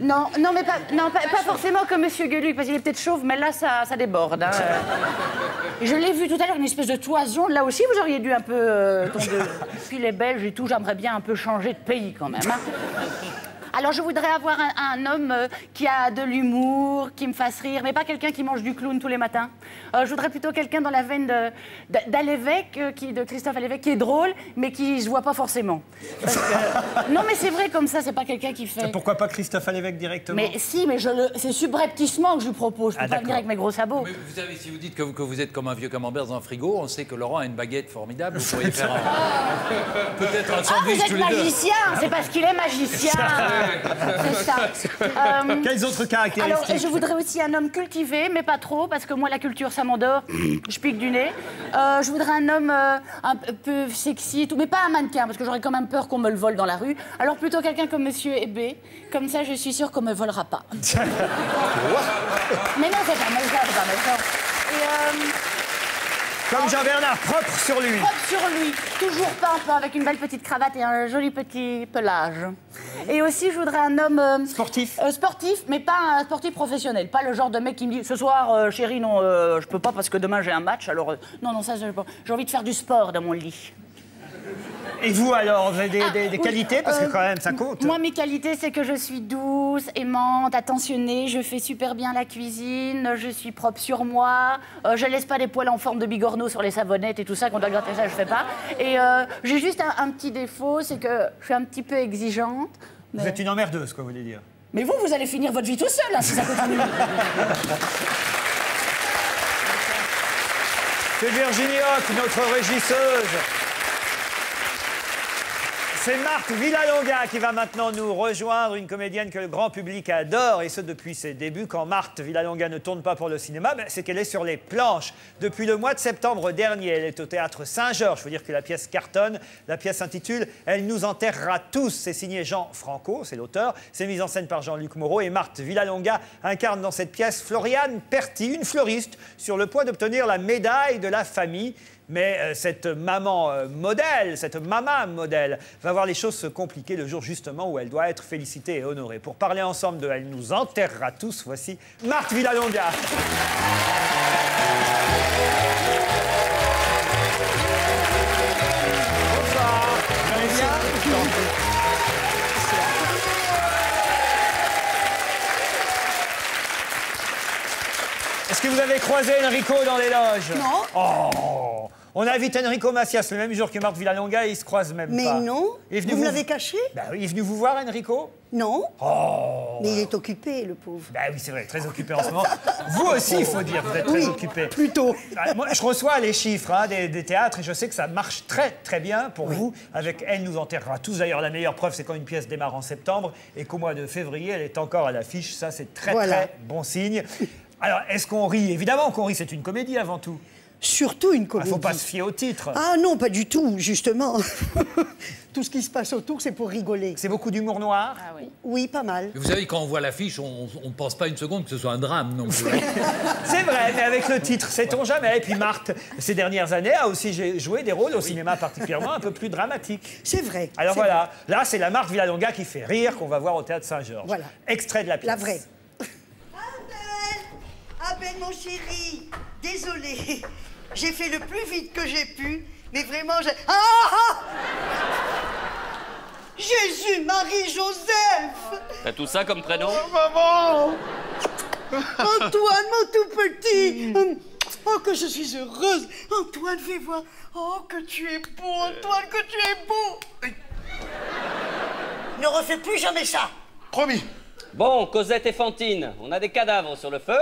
Non, non, mais pas, non, pas, pas forcément comme Monsieur Gueluc, parce qu'il est peut-être chauve, mais là, ça, ça déborde. hein. Je l'ai vu tout à l'heure, une espèce de toison. Là aussi, vous auriez dû un peu euh, tomber. Puis les Belges et tout, j'aimerais bien un peu changer de pays quand même. hein. Alors, je voudrais avoir un, un homme euh, qui a de l'humour, qui me fasse rire, mais pas quelqu'un qui mange du clown tous les matins. Euh, je voudrais plutôt quelqu'un dans la veine d'Alévêque, euh, qui- de Christophe Alévêque, qui est drôle, mais qui se voit pas forcément. Parce que- non, mais c'est vrai comme ça, c'est pas quelqu'un qui fait. Pourquoi pas Christophe Alévèque directement Mais si, mais je le... c'est subrepticement que je lui propose. Je peux Ah, pas venir avec mes gros sabots. Mais vous savez, si vous dites que vous, que vous êtes comme un vieux camembert dans un frigo, on sait que Laurent a une baguette formidable. Vous pourriez faire un- peut-être un Ah, sandwich vous êtes tous les deux. magicien C'est parce qu'il est magicien C'est ça. Euh, Quelles autres alors, caractéristiques je voudrais aussi un homme cultivé, mais pas trop, parce que moi, la culture, ça m'endort. je pique du nez. Euh, je voudrais un homme euh, un peu sexy et tout, mais pas un mannequin, parce que j'aurais quand même peur qu'on me le vole dans la rue. Alors, plutôt quelqu'un comme Monsieur Hébé. Comme ça, je suis sûre qu'on me volera pas. mais non, c'est pas méchant, c'est pas méchant. Et, euh, Comme Jean-Bernard, propre sur lui. propre sur lui, toujours peint, avec une belle petite cravate et un joli petit pelage. Et aussi, je voudrais un homme... euh, Sportif euh, sportif, mais pas un sportif professionnel. Pas le genre de mec qui me dit ce soir, euh, chérie, non, euh, je peux pas parce que demain j'ai un match. Alors, euh, non, non, ça, je peux pas. J'ai envie de faire du sport dans mon lit. Et vous alors, vous avez des, Ah, des- des oui, qualités Parce que euh, quand même, ça compte. Moi, mes qualités, c'est que je suis douce, aimante, attentionnée, je fais super bien la cuisine, je suis propre sur moi, euh, je laisse pas des poils en forme de bigorneau sur les savonnettes et tout ça, qu'on doit gratter ça, je fais pas. Et euh, j'ai juste un, un petit défaut, c'est que je suis un petit peu exigeante. Vous êtes une emmerdeuse, quoi, vous voulez dire Mais vous, vous allez finir votre vie tout seul, hein, si ça continue. C'est Virginie Hoc, notre régisseuse. C'est Marthe Villalonga qui va maintenant nous rejoindre, une comédienne que le grand public adore, et ce depuis ses débuts. Quand Marthe Villalonga ne tourne pas pour le cinéma, ben, c'est qu'elle est sur les planches. Depuis le mois de septembre dernier, elle est au théâtre Saint-Georges. Il faut dire que la pièce cartonne. La pièce s'intitule Elle nous enterrera tous. C'est signé Jean Franco, c'est l'auteur. C'est mis en scène par Jean-Luc Moreau. Et Marthe Villalonga incarne dans cette pièce Floriane Perty, une fleuriste sur le point d'obtenir la médaille de la famille. Mais euh, cette maman euh, modèle, cette maman modèle, va voir les choses se compliquer le jour justement où elle doit être félicitée et honorée. Pour parler ensemble de Elle nous enterrera tous, voici Marthe Villalonga. Bonsoir. Bien Est-ce que vous avez croisé Enrico dans les loges? Non. Oh On invite Enrico Macias le même jour que Marthe Villalonga et ils se croisent même Mais pas. non. Il est venu Vous l'avez caché? Bah il est venu vous voir, Enrico Non. Oh Mais il est occupé, le pauvre. Bah oui, c'est vrai, très occupé en ce moment. Vous aussi, il faut dire, vous êtes très occupé. plutôt. Ah, Moi, je reçois les chiffres hein, des, des théâtres et je sais que ça marche très très bien pour vous. Avec Elle nous enterrera tous. D'ailleurs, la meilleure preuve, c'est quand une pièce démarre en septembre et qu'au mois de février, elle est encore à l'affiche. Ça, c'est très Voilà. très bon signe. Alors, est-ce qu'on rit? Évidemment qu'on rit, c'est une comédie avant tout. Surtout une Il comédie. faut pas se fier au titre. Ah non, pas du tout, justement. tout ce qui se passe autour, c'est pour rigoler. C'est beaucoup d'humour noir Ah oui. Oui, pas mal. Vous savez, quand on voit l'affiche, on ne pense pas une seconde que ce soit un drame non plus. C'est vrai, mais avec le titre, sait-on jamais. Et puis Marthe, ces dernières années, a aussi joué des rôles au cinéma particulièrement un peu plus dramatiques. C'est vrai. Alors voilà, là c'est la Marthe Villalonga qui fait rire qu'on va voir au Théâtre Saint-Georges. Voilà. Extrait de la pièce. La vraie. Abel, mon chéri, désolé. J'ai fait le plus vite que j'ai pu, mais vraiment, j'ai. Ah, ah Jésus, Marie, Joseph T'as tout ça comme prénom Maman Antoine, mon tout petit Oh, que je suis heureuse Antoine, fais voir Oh, que tu es beau, Antoine, que tu es beau Ne refais plus jamais ça Promis. Bon, Cosette et Fantine, on a des cadavres sur le feu.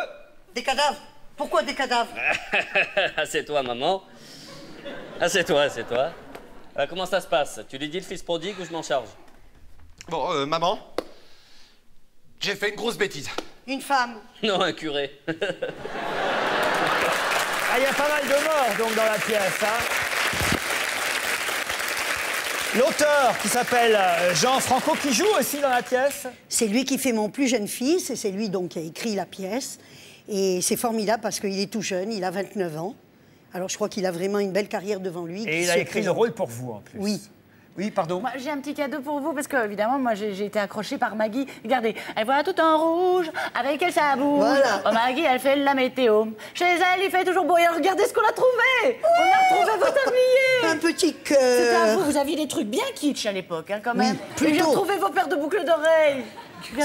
Des cadavres? Pourquoi des cadavres Assieds-toi, maman. Assieds-toi, assieds-toi. Euh, comment ça se passe? Tu lui dis le fils prodigue ou je m'en charge? Bon, euh, maman, j'ai fait une grosse bêtise. Une femme Non, un curé. Ah, il y a pas mal de morts donc dans la pièce. hein. L'auteur qui s'appelle euh, Jean Franco qui joue aussi dans la pièce. C'est lui qui fait mon plus jeune fils et c'est lui donc qui a écrit la pièce. Et c'est formidable parce qu'il est tout jeune, il a 29 ans. Alors je crois qu'il a vraiment une belle carrière devant lui. Et il a écrit le rôle pour vous en plus. Oui. Oui, pardon. Moi, j'ai un petit cadeau pour vous parce que, évidemment, moi, j'ai été accrochée par Maggie. Regardez, elle voit tout en rouge, avec elle, ça bouge. Voilà. Oh, Maggie, elle fait la météo. Chez elle, il fait toujours beau. Et regardez ce qu'on a trouvé On a retrouvé votre tablier Un petit C'était à cœur. vous, vous aviez des trucs bien kitsch à l'époque, hein, quand Oui, même. plutôt. Et j'ai retrouvé vos paires de boucles d'oreilles.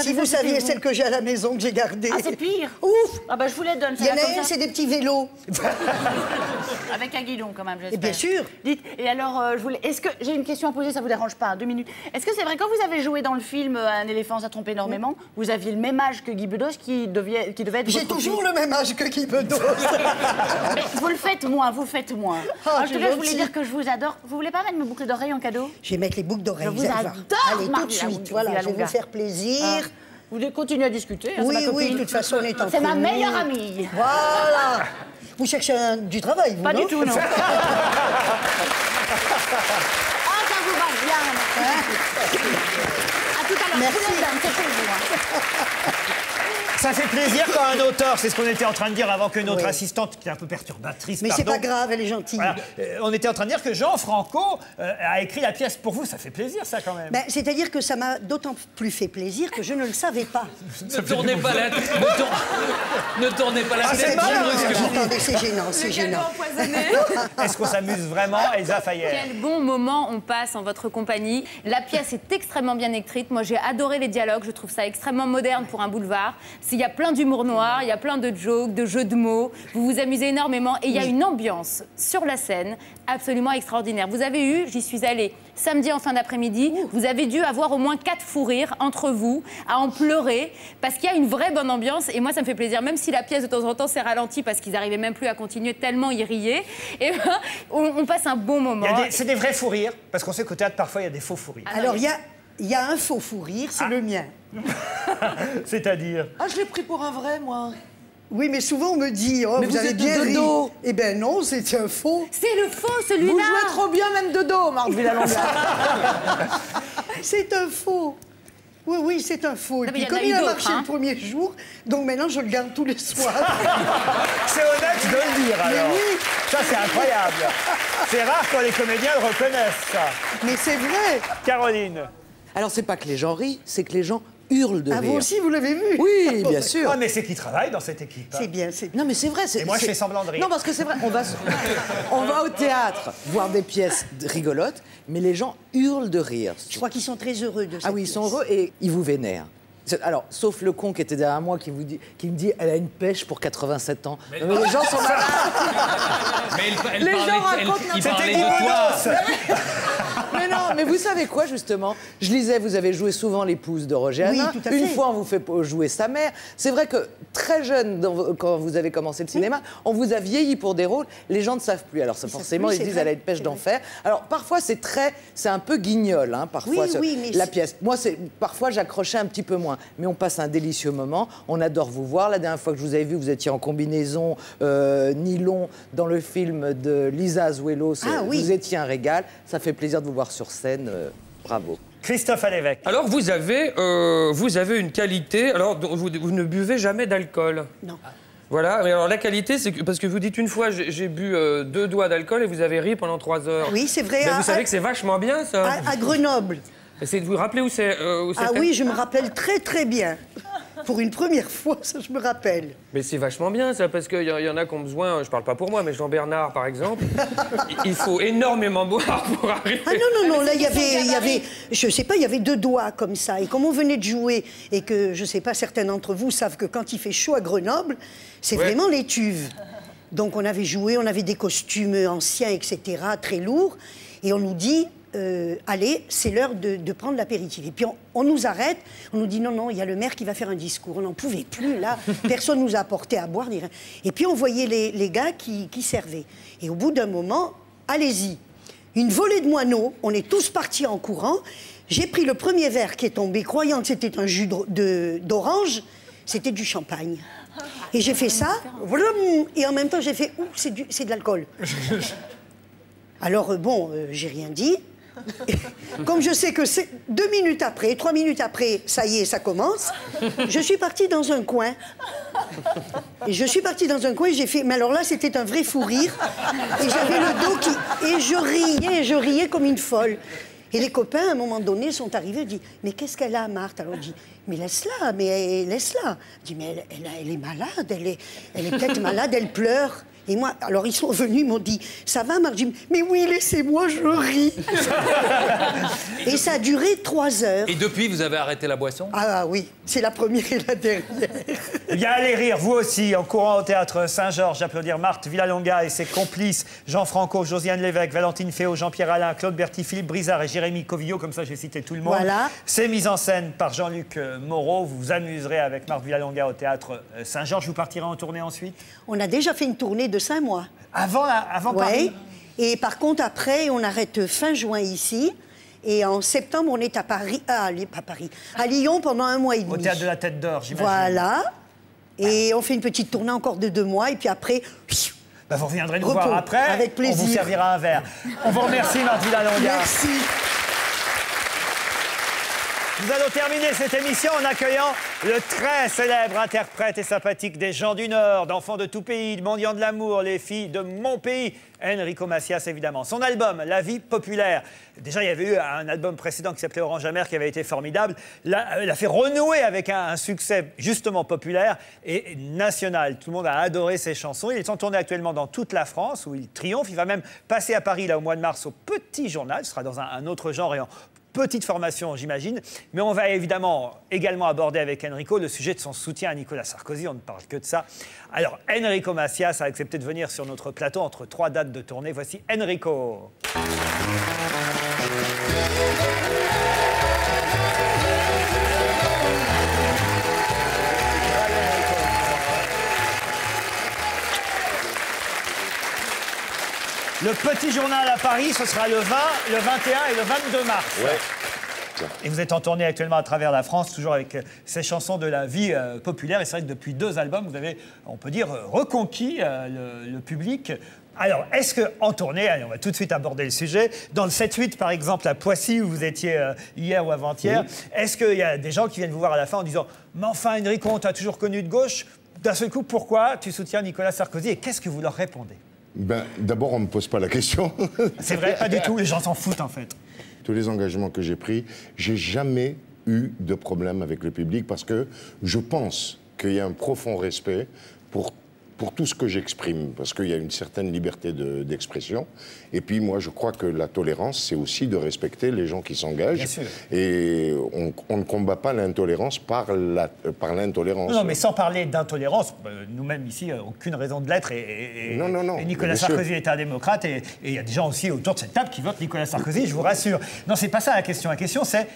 Si vous saviez celle que j'ai à la maison, que j'ai gardée. Ah, c'est pire Ouf Ah bah je vous les donne, Il y en a une, c'est des petits vélos. Avec un guidon quand même, j'espère. Et bien sûr. Dites, et alors, euh, je voulais. Est-ce que j'ai une question à poser Ça vous dérange pas Deux minutes. Est-ce que c'est vrai quand vous avez joué dans le film euh, Un éléphant ça trompe énormément Vous aviez le même âge que Guy Bedos qui devait, qui devait être. J'ai toujours le même âge que Guy Bedos. Mais vous le faites moins, vous le faites moins. Ah, tout c'est cas, je voulais dire que je vous adore. Vous voulez pas mettre mes boucles d'oreilles en cadeau? Je vais mettre les boucles d'oreilles. Je vous adore, Allez, tout de suite. Voilà, je vais vous faire plaisir. Ah. Vous voulez continuer à discuter hein, Oui, ma oui, de toute façon, on est entre C'est ma meilleure amie. Voilà. Vous cherchez un- du travail, vous, Pas non du tout, non. Ah, ça vous va bien. À tout à l'heure. Merci. C'est pour vous. hein. Ça fait plaisir quand un auteur, c'est ce qu'on était en train de dire avant que notre Oui. assistante, qui est un peu perturbatrice, Mais c'est pas grave, elle est gentille. Voilà. Euh, on était en train de dire que Jean Franco euh, a écrit la pièce pour vous. Ça fait plaisir, ça, quand même. Ben, C'est-à-dire que ça m'a d'autant plus fait plaisir que je ne le savais pas. ne tournez pas la tête. Ne, tour- ne tournez pas la Ah, c'est tête. Attendez, c'est gênant, c'est gênant. Est-ce qu'on s'amuse vraiment, Elsa Fayer Quel bon moment on passe en votre compagnie. La pièce est extrêmement bien écrite. Moi, j'ai adoré les dialogues. Je trouve ça extrêmement moderne pour un boulevard. Il y a plein d'humour noir, il y a plein de jokes, de jeux de mots. Vous vous amusez énormément et il y a une ambiance sur la scène absolument extraordinaire. Vous avez eu, j'y suis allée samedi en fin d'après-midi, vous avez dû avoir au moins quatre fous rires entre vous, à en pleurer, parce qu'il y a une vraie bonne ambiance. Et moi, ça me fait plaisir, même si la pièce de temps en temps s'est ralentie parce qu'ils n'arrivaient même plus à continuer tellement ils riaient. Et ben, on, on passe un bon moment. C'est des vrais fous rires, parce qu'on sait qu'au théâtre, parfois, il y a des faux fous rires. Alors, il y a, il y a un faux fou rire, c'est le mien. C'est-à-dire Ah, je l'ai pris pour un vrai, moi. Oui, mais souvent on me dit, oh, Mais vous, vous avez êtes bien de ri. dos. Eh ben non, c'est un faux. C'est le faux, Vous celui-là jouez trop bien, même de dos, Marc Villalonga. C'est un faux. Oui, oui, c'est un faux. Et Non, puis il a comme eu il a marché hein. le premier jour, donc maintenant je le garde tous les soirs. C'est honnête de le dire, Mais alors. oui. Ça, c'est incroyable. C'est rare quand les comédiens le reconnaissent, ça. Mais c'est vrai. Caroline. Alors, c'est pas que les gens rient, c'est que les gens hurlent de Ah, rire. vous aussi, vous l'avez vu Oui, bien sûr. Ah, mais c'est qui travaille dans cette équipe hein C'est bien, c'est Non, mais c'est vrai. c'est- Et moi, je fais semblant de rire. Non, parce que c'est vrai. On va, on va au théâtre voir des pièces rigolotes, mais les gens hurlent de rire. Je crois qu'ils sont très heureux de ça. Ah oui, ils sont heureux et ils vous vénèrent. C'est- Alors, sauf le con qui était derrière moi qui, vous dit, qui me dit elle a une pêche pour 87 ans. Non, mais les gens sont malades. Mais elle, elle Les gens parlait, elle- racontent C'était de toi. Mais vous savez quoi, justement? Je lisais, vous avez joué souvent l'épouse de Roger Oui, Hanin. tout à Une fait. fois, on vous fait jouer sa mère. C'est vrai que très jeune, dans quand vous avez commencé le cinéma, on vous a vieilli pour des rôles. Les gens ne savent plus. Alors, ça, forcément, plus, ils disent vrai, elle a une pêche d'enfer. Alors, parfois, c'est très. C'est un peu guignol, hein, parfois, Oui, ce- oui, mais la pièce. Moi, c'est parfois, j'accrochais un petit peu moins. Mais on passe un délicieux moment. On adore vous voir. La dernière fois que je vous avais vu, vous étiez en combinaison euh, nylon dans le film de Lisa Azuelo. C'est- Ah oui. Vous étiez un régal. Ça fait plaisir de vous voir sur scène. Euh, bravo. Christophe Alévèque. Alors vous avez, euh, vous avez une qualité. Alors vous, vous ne buvez jamais d'alcool. Non. Voilà. Mais alors la qualité, c'est que parce que vous dites une fois j'ai bu euh, deux doigts d'alcool et vous avez ri pendant trois heures. Oui, c'est vrai. À- vous savez à- que c'est vachement bien ça. À, à Grenoble. Essayez de vous rappeler où c'est. euh, Ah oui, je me rappelle très très bien. Pour une première fois, ça je me rappelle. Mais c'est vachement bien ça, parce qu'il y, y en a qui ont besoin, je parle pas pour moi, mais Jean-Bernard par exemple, il faut énormément boire pour arriver. Ah non, non, non, là, il y avait, il y avait, je sais pas, il y avait deux doigts comme ça. Et comme on venait de jouer, et que, je sais pas, certains d'entre vous savent que quand il fait chaud à Grenoble, c'est Ouais. vraiment l'étuve. Donc on avait joué, on avait des costumes anciens, etc., très lourds. Et on nous dit, euh, allez, c'est l'heure de, de prendre l'apéritif. Et puis on, on nous arrête, on nous dit, non, non, il y a le maire qui va faire un discours. On n'en pouvait plus, là. Personne nous a apporté à boire. ni rien. Et puis on voyait les, les gars qui, qui servaient. Et au bout d'un moment, allez-y. Une volée de moineaux, on est tous partis en courant. J'ai pris le premier verre qui est tombé, croyant que c'était un jus d'orange. C'était du champagne. Et j'ai fait ça, et en même temps j'ai fait, ouh, c'est du- c'est de l'alcool. Alors euh, bon, euh, j'ai rien dit. Comme je sais que c'est deux minutes après, trois minutes après, ça y est, ça commence, je suis partie dans un coin. Et je suis partie dans un coin et j'ai fait. Mais alors là, c'était un vrai fou rire. Et j'avais le dos qui. Et je riais, je riais comme une folle. Et les copains, à un moment donné, sont arrivés et disent Mais qu'est-ce qu'elle a, Marthe? Alors je dis Mais laisse-la, mais laisse-la. Je Mais elle est malade, elle est, elle est peut-être malade, elle pleure. Et moi, alors ils sont venus, ils m'ont dit Ça va, dis Mais oui, laissez-moi, je ris. et ça a duré trois heures. Et depuis, vous avez arrêté la boisson? Ah oui, c'est la première et la dernière. Eh bien, allez rire, vous aussi, en courant au théâtre Saint-Georges, applaudir Marthe Villalonga et ses complices, Jean Franco, Josiane Lévesque, Valentine Féau, Jean-Pierre Alain, Claude Berty, Philippe Brizard et Jérémy Covillo, comme ça j'ai cité tout le monde. Voilà. C'est mis en scène par Jean-Luc euh, Moreau. Vous vous amuserez avec Marthe Villalonga au théâtre euh, Saint-Georges. Vous partirez en tournée ensuite? On a déjà fait une tournée de cinq mois. Avant, avant Ouais. Paris Et par contre, après, on arrête fin juin ici. Et en septembre, on est à Paris, ah, li- pas Paris, à Lyon pendant un mois et demi. Au théâtre de la Tête d'Or, j'imagine. Voilà. Et on fait une petite tournée encore de deux mois. Et puis après, Bah, vous reviendrez nous Repos. voir après. Avec On vous plaisir. servira un verre. On vous remercie, Marthe Villalonga. merci. Nous allons terminer cette émission en accueillant le très célèbre interprète et sympathique des gens du Nord, d'enfants de tout pays, de mendiants de l'amour, les filles de mon pays, Enrico Macias évidemment. Son album, La vie populaire. Déjà, il y avait eu un album précédent qui s'appelait Orange Amer qui avait été formidable. Là, il a fait renouer avec un, un succès justement populaire et national. Tout le monde a adoré ses chansons. Il est en tournée actuellement dans toute la France où il triomphe. Il va même passer à Paris là au mois de mars au Petit Journal. Ce sera dans un, un autre genre et en petite formation, j'imagine. Mais on va évidemment également aborder avec Enrico le sujet de son soutien à Nicolas Sarkozy. On ne parle que de ça. Alors, Enrico Macias a accepté de venir sur notre plateau entre trois dates de tournée. Voici Enrico. Le petit journal à Paris, ce sera le 20, le 21 et le 22 mars. Et vous êtes en tournée actuellement à travers la France, toujours avec euh, ces chansons de la vie euh, populaire. Et c'est vrai que depuis deux albums, vous avez, on peut dire, euh, reconquis euh, le, le public. Alors, est-ce que en tournée, allez, on va tout de suite aborder le sujet, dans le 7-8 par exemple à Poissy où vous étiez euh, hier ou avant-hier, est-ce qu'il y a des gens qui viennent vous voir à la fin en disant Mais enfin, Enrico, on t'a toujours connu de gauche D'un seul coup, pourquoi tu soutiens Nicolas Sarkozy Et qu'est-ce que vous leur répondez? Ben, D'abord, on ne me pose pas la question. C'est vrai, pas du tout, les gens s'en foutent en fait. Tous les engagements que j'ai pris, j'ai jamais eu de problème avec le public parce que je pense qu'il y a un profond respect pour pour tout ce que j'exprime, parce qu'il y a une certaine liberté de- d'expression. et puis moi, je crois que la tolérance, c'est aussi de respecter les gens qui s'engagent. Et on, on ne combat pas l'intolérance par euh, par l'intolérance. Non, mais sans parler d'intolérance, euh, nous-mêmes ici, euh, aucune raison de l'être. Et, Non, non, non, et Nicolas. Sarkozy est un démocrate et et il y a des gens aussi autour de cette table qui votent Nicolas Sarkozy, je vous rassure. Non, c'est pas ça la question. La question, c'est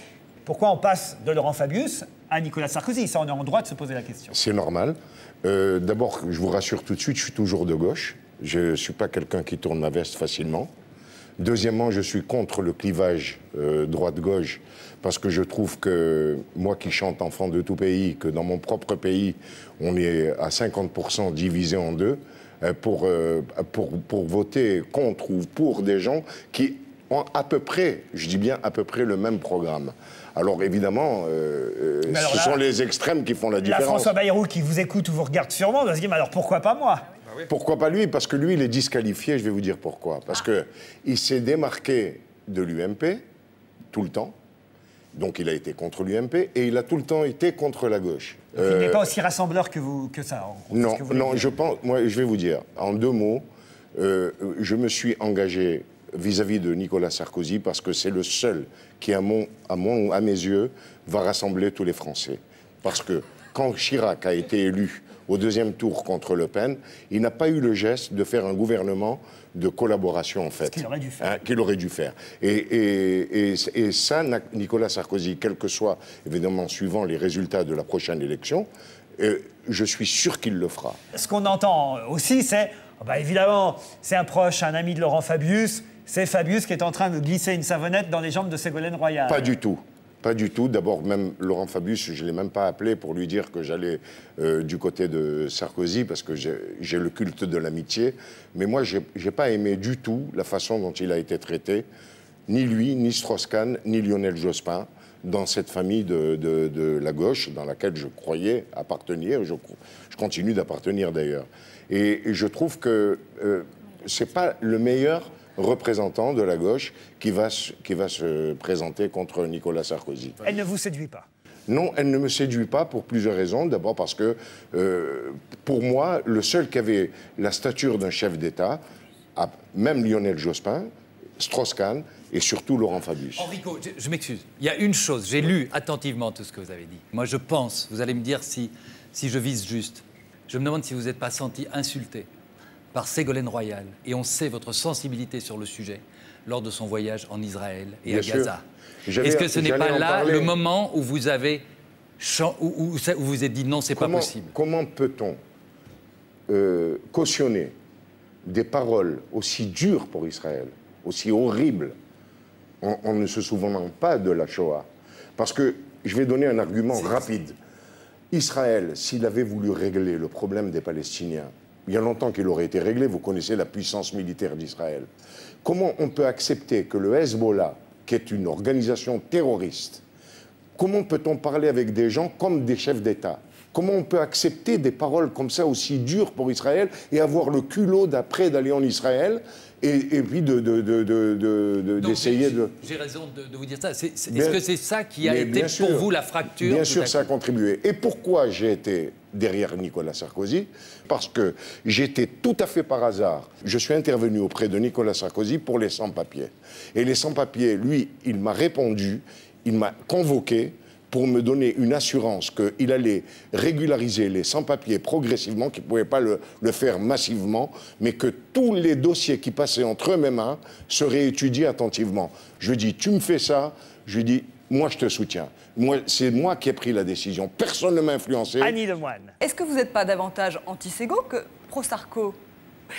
pourquoi on passe de Laurent Fabius à Nicolas Sarkozy? Ça, on est en droit de se poser la question. C'est normal. Euh, D'abord, je vous rassure tout de suite, je suis toujours de gauche. Je ne suis pas quelqu'un qui tourne ma veste facilement. Deuxièmement, je suis contre le clivage euh, droite-gauche parce que je trouve que moi qui chante enfant de tout pays, que dans mon propre pays, on est à 50% divisé en deux euh, pour, pour, pour voter contre ou pour des gens qui ont à peu près, je dis bien à peu près le même programme. Alors évidemment, euh, euh, alors ce là, sont les extrêmes qui font la La différence. François Bayrou qui vous écoute ou vous regarde sûrement doit se dire, mais alors pourquoi pas moi? Pourquoi pas lui? Parce que lui, il est disqualifié, je vais vous dire pourquoi. Parce que il s'est démarqué de l'UMP tout le temps. Donc il a été contre l'UMP et il a tout le temps été contre la gauche. Il Euh, n'est pas aussi rassembleur que, vous, que ça. en non, que vous non, je pense, moi, je vais vous dire, en deux mots, euh, je me suis engagé vis-à-vis de Nicolas Sarkozy parce que c'est le seul qui, à, mon, à, mon, à mes yeux, va rassembler tous les Français. Parce que quand Chirac a été élu au deuxième tour contre Le Pen, il n'a pas eu le geste de faire un gouvernement de collaboration, en fait. qu'il aurait dû faire. Hein, qu'il aurait dû faire. Et, et- et- et ça, Nicolas Sarkozy, quel que soit, évidemment, suivant les résultats de la prochaine élection, euh, je suis sûr qu'il le fera. Ce qu'on entend aussi, c'est, ah bah, évidemment, c'est un proche, un ami de Laurent Fabius. C'est Fabius qui est en train de glisser une savonnette dans les jambes de Ségolène Royal. Pas du tout. Pas du tout. D'abord, même Laurent Fabius, je ne l'ai même pas appelé pour lui dire que j'allais euh, du côté de Sarkozy, parce que j'ai le culte de l'amitié. Mais moi, je n'ai pas aimé du tout la façon dont il a été traité, ni lui, ni Strauss-Kahn, ni Lionel Jospin, dans cette famille de, la gauche, dans laquelle je croyais appartenir. Je, je continue d'appartenir d'ailleurs. Et, et je trouve que euh, ce n'est pas le meilleur représentant de la gauche qui va, se- qui va se présenter contre Nicolas Sarkozy. Elle ne vous séduit pas? Non, elle ne me séduit pas pour plusieurs raisons. D'abord parce que, euh, pour moi, le seul qui avait la stature d'un chef d'État, même Lionel Jospin, Strauss-Kahn et surtout Laurent Fabius. Enrico, je, je m'excuse. Il y a une chose, j'ai lu attentivement tout ce que vous avez dit. Moi, je pense, vous allez me dire si, si je vise juste. Je me demande si vous n'êtes pas senti insulté par Ségolène Royal. Et on sait votre sensibilité sur le sujet lors de son voyage en Israël et Bien à sûr. Gaza. Est-ce que ce n'est pas là parler. le moment où vous avez où, où ça- où vous êtes dit non, c'est pas possible? Comment peut-on euh, cautionner des paroles aussi dures pour Israël, aussi horribles, en, en ne se souvenant pas de la Shoah? Parce que je vais donner un argument rapide. Israël, s'il avait voulu régler le problème des Palestiniens, il y a longtemps qu'il aurait été réglé, vous connaissez la puissance militaire d'Israël. Comment on peut accepter que le Hezbollah, qui est une organisation terroriste, Comment peut-on parler avec des gens comme des chefs d'État? Comment on peut accepter des paroles comme ça aussi dures pour Israël et avoir le culot d'après d'aller en Israël et, et puis de- de- de- de- de- de- Donc, d'essayer j'ai- de... J'ai raison de, vous dire ça. Est-ce que c'est ça qui a été pour vous la fracture Bien sûr, ça a contribué. Et pourquoi j'ai été derrière Nicolas Sarkozy Parce que j'étais tout à fait par hasard. Je suis intervenu auprès de Nicolas Sarkozy pour les sans-papiers. Et les sans-papiers, lui, il m'a répondu, il m'a convoqué pour me donner une assurance qu'il allait régulariser les sans-papiers progressivement, qu'il ne pouvait pas le, le faire massivement, mais que tous les dossiers qui passaient entre mes mains seraient étudiés attentivement. Je lui dis, tu me fais ça? Je dis, moi je te soutiens. Moi, c'est moi qui ai pris la décision. Personne ne m'a influencé. Annie Lemoine. Est-ce que vous n'êtes pas davantage anti-Ségo que pro-Sarko?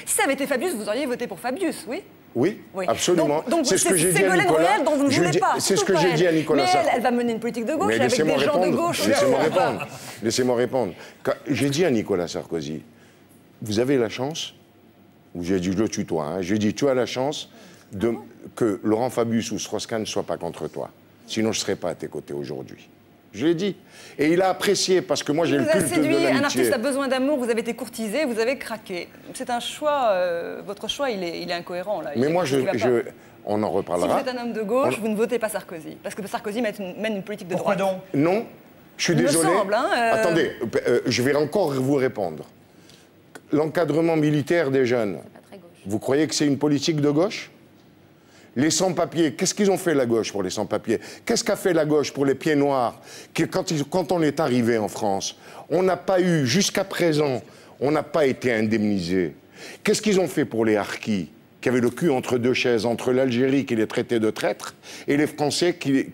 Si ça avait été Fabius, vous auriez voté pour Fabius, oui? Oui, Oui. absolument. Donc- donc c'est ce que j'ai dit à Nicolas. Royal dont vous ne Je lui voulez dis- pas. C'est ce que j'ai dit à Nicolas Mais elle, Sarkozy. elle va mener une politique de gauche Mais avec laissez-moi des gens de répondre. gauche. Laissez-moi répondre. Laissez-moi répondre. J'ai dit à Nicolas Sarkozy, vous avez la chance, ou j'ai dit je le tutoie, hein, j'ai dit tu as la chance de, que Laurent Fabius ou Strauss-Kahn ne soient pas contre toi. Sinon je ne serais pas à tes côtés aujourd'hui. Je l'ai dit. Et il a apprécié parce que moi j'ai le culte de séduit, un l'amitié. artiste a besoin d'amour, vous avez été courtisé, vous avez craqué. C'est un choix, euh, votre choix, il est, il est incohérent là. Il Mais moi, je, je- on en Si reparlera. vous êtes un homme de gauche, On- vous ne votez pas Sarkozy. Parce que Sarkozy mène une, mène une politique de Pourquoi droite. donc Non, je suis Il me désolé. semble, hein, euh, Attendez, euh, je vais encore vous répondre. l'encadrement militaire des jeunes. Vous croyez que c'est une politique de gauche? Les sans-papiers, qu'est-ce qu'ils ont fait la gauche pour les sans-papiers? Qu'est-ce qu'a fait la gauche pour les pieds noirs quand, on est arrivé en France, on n'a pas eu, jusqu'à présent, on n'a pas été indemnisé? Qu'est-ce qu'ils ont fait pour les harkis qui avaient le cul entre deux chaises, entre l'Algérie qui les traitait de traîtres et les Français qui-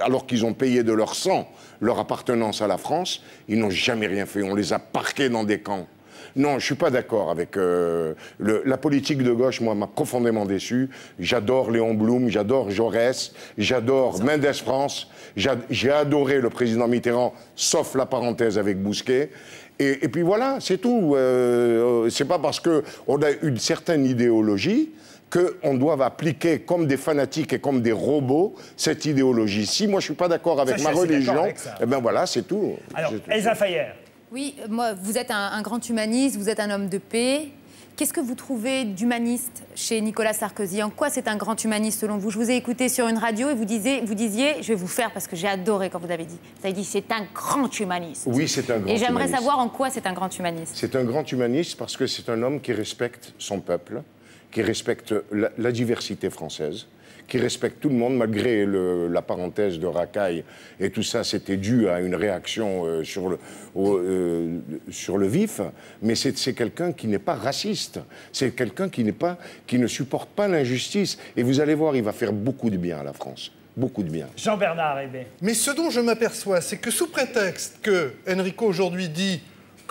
alors qu'ils ont payé de leur sang leur appartenance à la France, ils n'ont jamais rien fait. On les a parqués dans des camps. Non, je ne suis pas d'accord avec euh, le- la politique de gauche. Moi, m'a profondément déçu. J'adore Léon Blum, j'adore Jaurès, j'adore Mendes France. j'a- J'ai adoré le président Mitterrand, sauf la parenthèse avec Bousquet. Et, et puis voilà, c'est tout. Euh, c'est pas parce qu'on a une certaine idéologie qu'on doit appliquer comme des fanatiques et comme des robots cette idéologie. Si moi je suis pas d'accord avec Ça, ma religion, avec eh ben voilà, c'est tout. Alors, tout. Elsa Fayer. Oui, euh, moi, vous êtes un, un grand humaniste, vous êtes un homme de paix. Qu'est-ce que vous trouvez d'humaniste chez Nicolas Sarkozy? En quoi c'est un grand humaniste selon vous? Je vous ai écouté sur une radio et vous disiez, vous disiez, je vais vous faire parce que j'ai adoré quand vous avez dit. Vous avez dit c'est un grand humaniste. Oui, c'est un grand Et j'aimerais savoir en quoi c'est un grand humaniste. C'est un grand humaniste parce que c'est un homme qui respecte son peuple, qui respecte la, la diversité française, qui respecte tout le monde, malgré le- la parenthèse de racaille et tout ça, c'était dû à une réaction euh, sur, le, au- euh, sur le vif. Mais c'est c'est quelqu'un qui n'est pas raciste. C'est quelqu'un qui, n'est pas- qui ne supporte pas l'injustice. Et vous allez voir, il va faire beaucoup de bien à la France. Beaucoup de bien. Jean-Bernard Hébé. Mais ce dont je m'aperçois, c'est que sous prétexte que Enrico aujourd'hui dit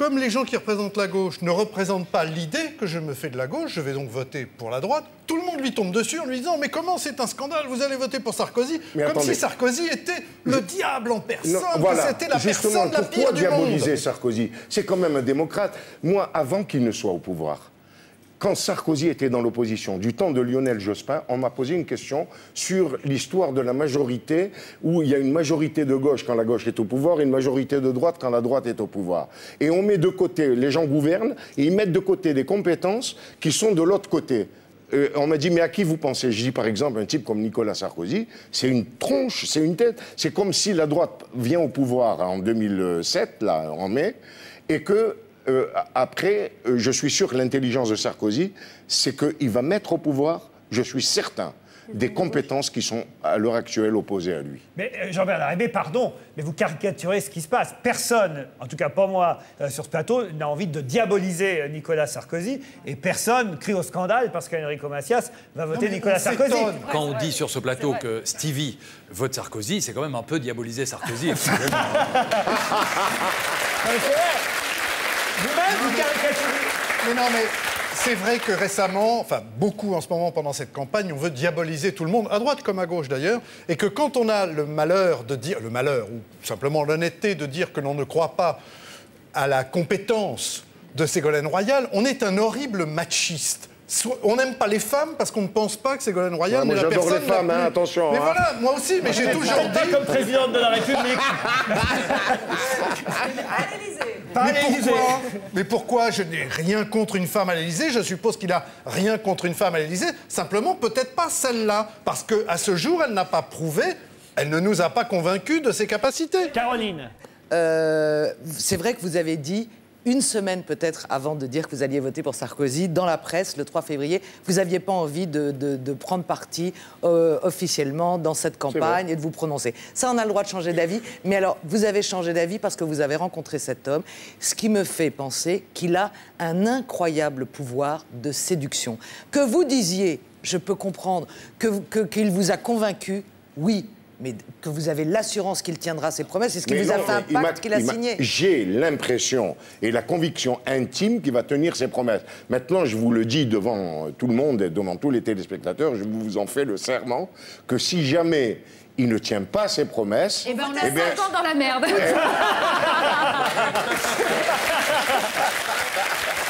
comme les gens qui représentent la gauche ne représentent pas l'idée que je me fais de la gauche, je vais donc voter pour la droite, tout le monde lui tombe dessus en lui disant Mais comment c'est un scandale Vous allez voter pour Sarkozy Mais Comme attendez. si Sarkozy était le diable en personne, Non, voilà. c'était la Justement, personne la pourquoi pire du diaboliser. Sarkozy? C'est quand même un démocrate. Moi, avant qu'il ne soit au pouvoir, quand Sarkozy était dans l'opposition, du temps de Lionel Jospin, on m'a posé une question sur l'histoire de la majorité, où il y a une majorité de gauche quand la gauche est au pouvoir et une majorité de droite quand la droite est au pouvoir. Et on met de côté, les gens gouvernent, et ils mettent de côté des compétences qui sont de l'autre côté. Euh, on m'a dit, mais à qui vous pensez? Je dis, par exemple, un type comme Nicolas Sarkozy, c'est une tronche, c'est une tête. C'est comme si la droite vient au pouvoir en 2007, là, en mai, et que, euh, après, euh, je suis sûr que l'intelligence de Sarkozy, c'est qu'il va mettre au pouvoir, je suis certain, des compétences qui sont à l'heure actuelle opposées à lui. Mais euh, Jean-Bernard Hébé, pardon, mais vous caricaturez ce qui se passe. Personne, en tout cas pas moi, euh, sur ce plateau, n'a envie de diaboliser Nicolas Sarkozy. Et personne crie au scandale parce qu'Enrico Macias va voter Nicolas Sarkozy. Quand on dit sur ce plateau que Stevie vote Sarkozy, c'est quand même un peu diaboliser Sarkozy. excusez-moi. Non, mais c'est vrai. Mais non, mais c'est vrai que récemment, enfin beaucoup en ce moment pendant cette campagne, on veut diaboliser tout le monde, à droite comme à gauche d'ailleurs, et que quand on a le malheur de dire, le malheur, ou simplement l'honnêteté de dire que l'on ne croit pas à la compétence de Ségolène Royal, on est un horrible machiste. Soit- On n'aime pas les femmes parce qu'on ne pense pas que Ségolène Royal n'est la j'adore personne les la femmes, plus- hein, attention, Mais hein. voilà, moi aussi, mais j'ai toujours dit... pas comme présidente de la République. Pas à mais l'Élysée. pourquoi Mais pourquoi Je n'ai rien contre une femme à l'Élysée? Je suppose qu'il a rien contre une femme à l'Élysée. Simplement, peut-être pas celle-là. Parce qu'à ce jour, elle n'a pas prouvé, elle ne nous a pas convaincus de ses capacités. Caroline. Euh, c'est vrai que vous avez dit une semaine peut-être avant de dire que vous alliez voter pour Sarkozy, dans la presse, le 3 février, vous n'aviez pas envie de, de- de prendre parti euh, officiellement dans cette campagne et de vous prononcer. Ça, on a le droit de changer d'avis. Mais alors, vous avez changé d'avis parce que vous avez rencontré cet homme, ce qui me fait penser qu'il a un incroyable pouvoir de séduction. Que vous disiez, je peux comprendre, vous- que- qu'il vous a convaincu, oui. Mais que vous avez l'assurance qu'il tiendra ses promesses, c'est ce qui vous a fait un pacte qu'il a signé. J'ai l'impression et la conviction intime qu'il va tenir ses promesses. Maintenant, je vous le dis devant tout le monde et devant tous les téléspectateurs, je vous en fais le serment que si jamais il ne tient pas ses promesses, Eh ben, on a eh bien, 5 ans dans la merde.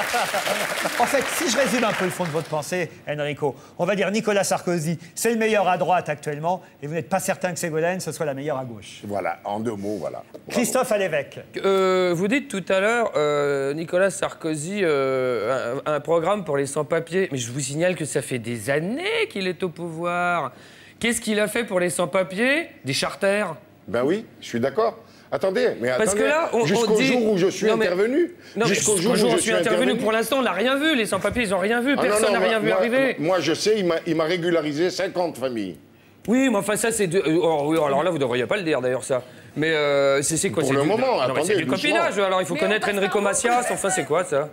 En fait, si je résume un peu le fond de votre pensée, Enrico, on va dire Nicolas Sarkozy, c'est le meilleur à droite actuellement, et vous n'êtes pas certain que Ségolène, ce soit la meilleure à gauche. Voilà, en deux mots, voilà. Christophe Alévèque. Euh, vous dites tout à l'heure, euh, Nicolas Sarkozy euh, a un, un programme pour les sans-papiers. Mais je vous signale que ça fait des années qu'il est au pouvoir. Qu'est-ce qu'il a fait pour les sans-papiers? Des charters? Ben oui, je suis d'accord. Attendez, mais Parce attendez, que là, on, on jusqu'au dit... jour où je suis Non, mais- intervenu. Non, mais jusqu'au jour où je suis suis intervenu, intervenu. pour l'instant, on n'a rien vu. Les sans-papiers, ils n'ont rien vu. Ah Personne n'a moi- rien vu moi- arriver. Moi, je sais, il m'a- il m'a régularisé 50 familles. Oui, mais enfin, ça, c'est. de- euh, oh, oui, alors là, vous ne devriez pas le dire, d'ailleurs, ça. Mais euh, c'est c'est quoi Pour c'est le du- moment, non, attendez, C'est du copinage. Alors, il faut Mais connaître Enrico Macias. Enfin, c'est quoi, ça?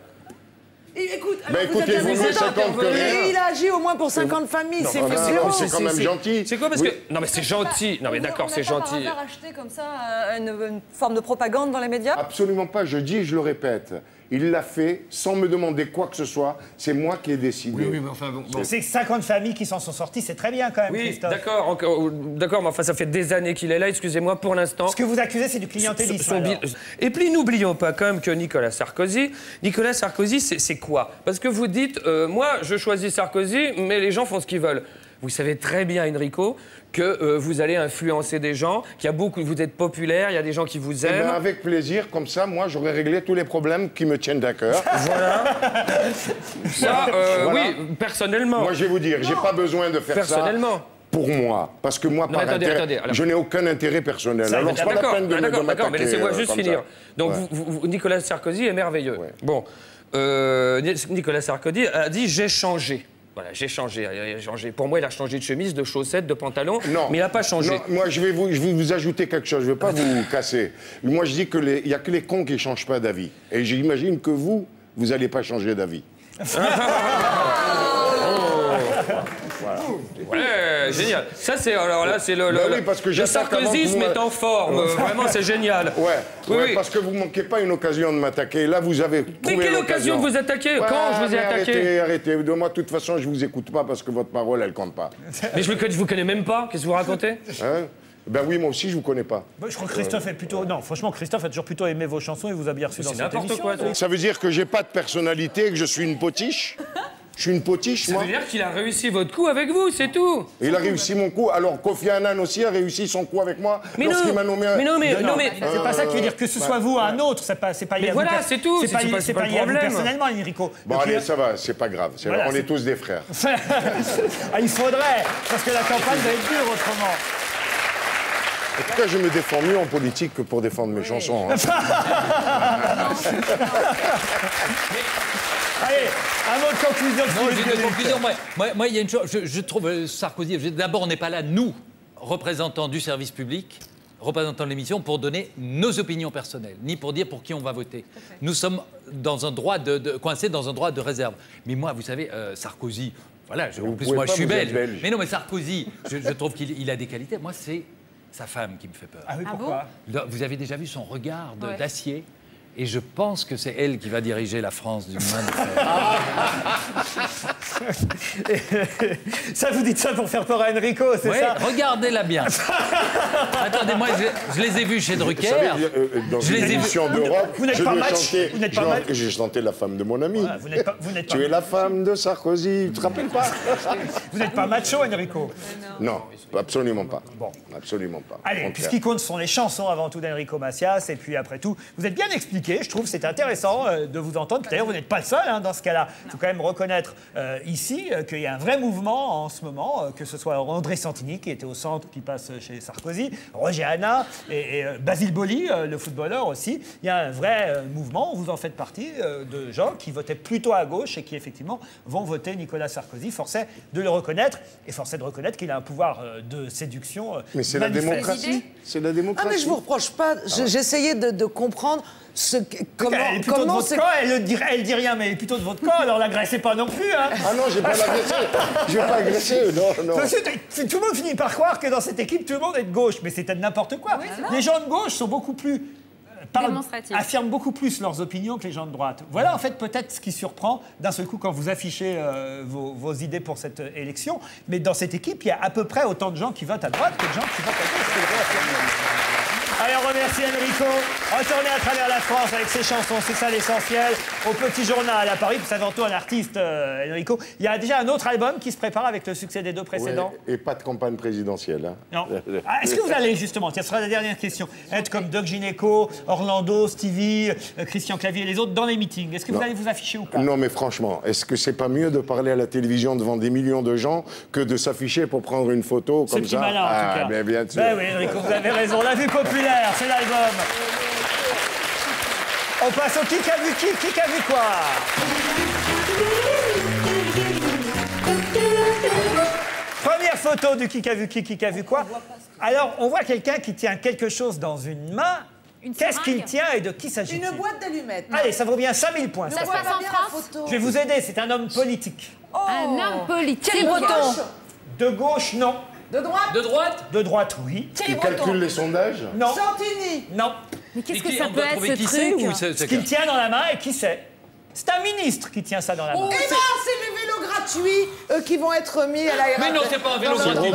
Et écoute, Bah, alors vous écoutez, êtes mieux amusant 50 que d'intervenir. rien. Et il a agi au moins pour 50 familles, c'est fascinant. c'est quand même gentil. C'est quoi parce Oui. que. Non, mais c'est gentil. Non, mais d'accord, c'est On gentil. par hasard acheté comme ça euh, une, une forme de propagande dans les médias? Absolument pas, je dis et je le répète. Il l'a fait sans me demander quoi que ce soit. C'est moi qui ai décidé. Oui, oui, mais enfin, bon. bon. C'est 50 familles qui s'en sont sorties, c'est très bien quand même, Oui, Christophe. d'accord, d'accord, mais enfin, ça fait des années qu'il est là, excusez-moi, pour l'instant. Ce que vous accusez, c'est du clientélisme. Son- son alors. bill- Et puis n'oublions pas quand même que Nicolas Sarkozy, Nicolas Sarkozy, c'est c'est quoi? Parce que vous dites, euh, moi je choisis Sarkozy, mais les gens font ce qu'ils veulent. Vous savez très bien, Enrico, que euh, vous allez influencer des gens, qu'il y a beaucoup, vous êtes populaire, il y a des gens qui vous Eh ben, aiment. avec plaisir, comme ça, moi, j'aurais réglé tous les problèmes qui me tiennent à cœur. Voilà. Ça, euh, Voilà. oui, personnellement. Moi, je vais vous dire, j'ai pas besoin de faire ça. Personnellement. Pour moi, parce que moi, Non, par attendez, intérêt, attendez, alors- je n'ai aucun intérêt personnel. Ça, Alors, c'est pas la d'accord, peine de, d'accord, d'accord, mais laissez-moi euh, juste finir. ça. Donc, Ouais. vous- vous- Nicolas Sarkozy est merveilleux. Bon, euh, Nicolas Sarkozy a dit j'ai changé. Voilà, j'ai changé, il a changé. Pour moi, il a changé de chemise, de chaussettes, de pantalon, Non. mais il n'a pas changé. Non, moi, je vais, vous, je vais vous ajouter quelque chose. Je ne vais pas vous casser. Moi, je dis qu'il n'y a que les cons qui ne changent pas d'avis. Et j'imagine que vous, vous n'allez pas changer d'avis. Ouais, génial. Ça, c'est alors là, c'est le, le, Bah oui, parce que le vous est en forme. Euh, Vraiment, c'est génial. Ouais, Oui, ouais, oui. parce que vous ne manquez pas une occasion de m'attaquer. Là, vous avez Mais quelle occasion de vous attaquer? Ouais, Quand je vous ai attaqué? Arrêtez, arrêtez. De moi, de toute façon, je ne vous écoute pas parce que votre parole, elle compte pas. Mais je ne vous connais même pas. Qu'est-ce que vous racontez? Hein? Ben oui, moi aussi, je vous connais pas. Je crois que Christophe est plutôt. Non, franchement, Christophe a toujours plutôt aimé vos chansons et vous a bien reçu dans cette n'importe émission. quoi. ça. Ça veut dire que j'ai pas de personnalité et que je suis une potiche? Je suis une potiche, Ça moi veut dire qu'il a réussi votre coup avec vous, c'est tout. Il a réussi mon coup. Alors Kofi Annan aussi a réussi son coup avec moi Mais lorsqu'il m'a nommé. un- mais non, mais- Non, non, mais- c'est pas ça qui veut dire que ce soit vous ou un autre, c'est pas, c'est pas Mais voilà, per- c'est tout, C'est pas, pas- problème. personnellement, Enrico. Bon, Le allez, ça va, c'est pas grave. Voilà, on est tous des frères. ah, il faudrait, parce que la campagne va être dure autrement. En tout cas, je me défends mieux en politique que pour défendre mes chansons. hein. Allez, un mot de conclusion. Non, j'ai conclusions. Moi, moi- moi, il y a une chose, je, je trouve euh, Sarkozy. D'abord, on n'est pas là, nous, représentants du service public, représentants de l'émission, pour donner nos opinions personnelles, ni pour dire pour qui on va voter. Nous sommes dans un droit de, de- coincés dans un droit de réserve. Mais moi, vous savez, euh, Sarkozy. Voilà, je- en plus moi je suis belge. belge. Mais non, mais Sarkozy, je, je trouve qu'il il a des qualités. Moi, c'est sa femme qui me fait peur. Ah oui, pourquoi Là, Vous avez déjà vu son regard Ouais. Et je pense que c'est elle qui va diriger la France d'une main de fer. Ça, vous dites ça pour faire peur à Enrico, c'est Ouais, ça regardez-la bien. Attendez, moi, je, je les ai vus chez Vous Drucker. savez, euh, dans Je une les ai vus- émission d'Europe, Vous n'êtes pas match, chanté- vous n'êtes pas j'ai- chanté la femme de mon ami. Voilà, Vous n'êtes pas, vous n'êtes pas, Tu es la femme de Sarkozy, tu te rappelles pas vous n'êtes pas macho, Enrico. Non, absolument pas. Bon, absolument pas. Allez, ce qui compte, ce sont les chansons avant tout d'Enrico Macias. Et puis après tout, vous êtes bien expliqué. Je trouve que c'est intéressant euh, de vous entendre. D'ailleurs, vous n'êtes pas le seul hein, dans ce cas-là. Il faut quand même reconnaître euh, ici euh, qu'il y a un vrai mouvement en ce moment, euh, que ce soit André Santini qui était au centre, qui passe chez Sarkozy, Roger Hanna et, et, euh, Basile Boli, euh, le footballeur aussi. Il y a un vrai euh, mouvement. Vous en faites partie euh, de gens qui votaient plutôt à gauche et qui effectivement vont voter Nicolas Sarkozy. Forçait de le reconnaître et forçait de reconnaître qu'il a un pouvoir euh, de séduction. euh, Mais c'est la démocratie. C'est la Ah, démocratie. mais je vous reproche pas. Je- J'essayais de, de comprendre ce comment. elle est plutôt de votre c'est- camp, elle, le dit, elle dit rien, mais elle est plutôt de votre camp, alors l'agressez pas non plus. Hein. Ah non, j'ai pas l'agressé. Je vais pas agresser. Non, non. Parce que t- tout le monde finit par croire que dans cette équipe, tout le monde est de gauche, mais c'est n'importe quoi. les gens de gauche sont beaucoup plus. euh, affirment beaucoup plus leurs opinions que les gens de droite. Voilà en fait peut-être ce qui surprend d'un seul coup quand vous affichez euh, vos, vos idées pour cette euh, élection. Mais dans cette équipe, il y a à peu près autant de gens qui votent à droite que de gens qui votent à gauche. C'est. Allez, on remercie Enrico. Retournez à travers la France avec ses chansons, c'est ça l'essentiel. Au Petit Journal à Paris, vous savez avant tout un artiste, euh, Enrico. Il y a déjà un autre album qui se prépare avec le succès des deux précédents. Ouais, et pas de campagne présidentielle. hein. Non. Ah, Est-ce que vous allez justement, tiens, ce sera la dernière question, être comme Doc Gineco, Orlando, Stevie, euh, Christian Clavier et les autres dans les meetings Est-ce que vous allez vous afficher ou pas? Non, mais franchement, est-ce que c'est pas mieux de parler à la télévision devant des millions de gens que de s'afficher pour prendre une photo comme petit ça? malin, en ah, tout cas. mais bien sûr. Ben oui, Enrico, vous avez raison. La vue populaire, c'est l'album. On passe au qui a vu qui, qui a vu quoi Première photo du qui a vu qui, qui a vu quoi. Alors, on voit quelqu'un qui tient quelque chose dans une main. Qu'est-ce qu'il tient et de qui s'agit-il Une boîte d'allumettes. Allez, ça vaut bien 5000 points. Ça se ça. passe en France Je vais vous aider, c'est un homme politique. Un homme politique. Thierry Breton. De gauche, non. De droite De droite De droite, oui. Thierry Il Breton. calcule les sondages Non. Santini Non. Mais qu'est-ce que qui- ça on peut être ce qui c'est truc ou c'est- Ce c'est qu'il tient dans la main et qui c'est C'est un ministre qui tient ça dans la main. Eh ben, c'est les vélos gratuits euh, qui vont être mis à la Mais non, c'est pas un vélo gratuit.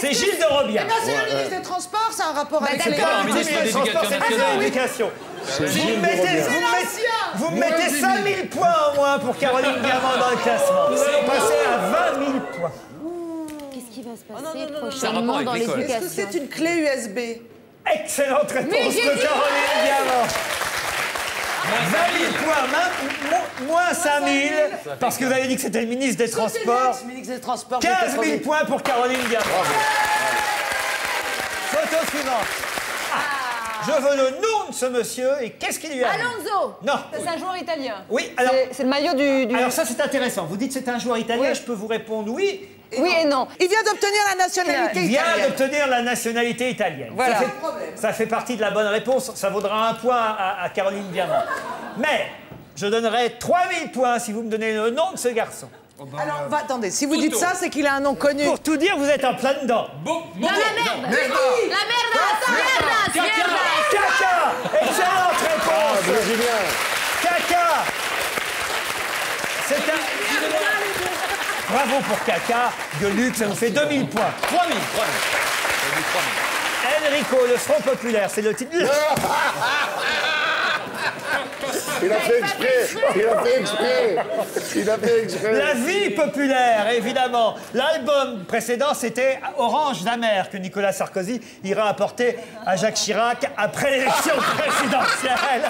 C'est Gilles de Robien. Eh ben, c'est le ministre des Transports, ça a un rapport avec d'accord. les pas un Le ministre de ministre des Transports, c'est. C'est Vous Gilles me de mettez, Robien. vous me mettez- l'ancien. vous me Moins mettez 10 000. 5000 points en moins pour Caroline Diamant dans le classement. Nous allons passer à 20 000 points. Va se non, passer non, non, non. C'est un rapport prochainement dans. Est-ce que c'est une clé USB Excellente réponse de Caroline Diamant. 20 000 points, moins, moins- moins 5 000, parce que vous avez dit que c'était le ministre des Transports. Le ministre des Transports. 15 j'étais 000 revenu. points pour Caroline Diamant. Photo suivante. Ah, je veux le nom de ce monsieur et qu'est-ce qu'il lui a Alonso Non. C'est un joueur italien. Oui, alors, C'est- C'est le maillot du. du- alors ça c'est intéressant. Vous dites c'est un joueur italien, Oui. je peux vous répondre oui. Oui et non. Il vient d'obtenir la nationalité Il vient italienne. d'obtenir la nationalité italienne. Voilà. Ça, fait, ça fait partie de la bonne réponse. Ça vaudra un point à, à Caroline Diamant. Mais je donnerai 3000 points si vous me donnez le nom de ce garçon. Alors, va- attendez, si vous dites ça, c'est qu'il a un nom connu. Pour tout dire, vous êtes en plein dedans. Bon, Dans la merde La merda Merda Merda Caca Excellente Ah, réponse Caca C'est un... Bravo pour Caca, Gueuluc, ça vous fait 2000 points. 3000, 3000. Enrico, le Front Populaire, c'est le titre. Il a fait exprès Il a fait exprès Il a fait exprès La vie populaire, évidemment. L'album précédent, c'était Orange d'Amer que Nicolas Sarkozy ira apporter à Jacques Chirac après l'élection présidentielle.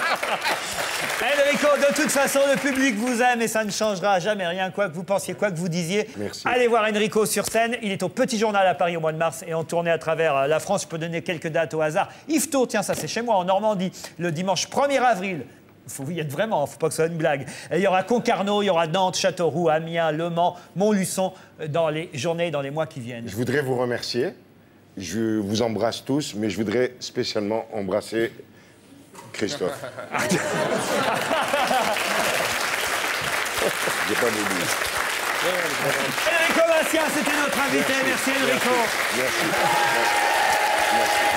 Enrico, de toute façon, le public vous aime et ça ne changera jamais rien, quoi que vous pensiez, quoi que vous disiez. Merci. Allez voir Enrico sur scène. Il est au Petit Journal à Paris au mois de mars et en tournée à travers euh, la France. Je peux donner quelques dates au hasard. Yvetot, tiens, ça c'est chez moi, en Normandie, le dimanche 1er avril. Il faut y être vraiment, il faut pas que ce soit une blague. Et il y aura Concarneau, il y aura Nantes, Châteauroux, Amiens, Le Mans, Montluçon euh, dans les journées, dans les mois qui viennent. Je voudrais vous remercier. Je vous embrasse tous, mais je voudrais spécialement embrasser Christophe. J'ai pas. Enrico Bastien, c'était notre invité. Merci Enrico. Merci. Merci.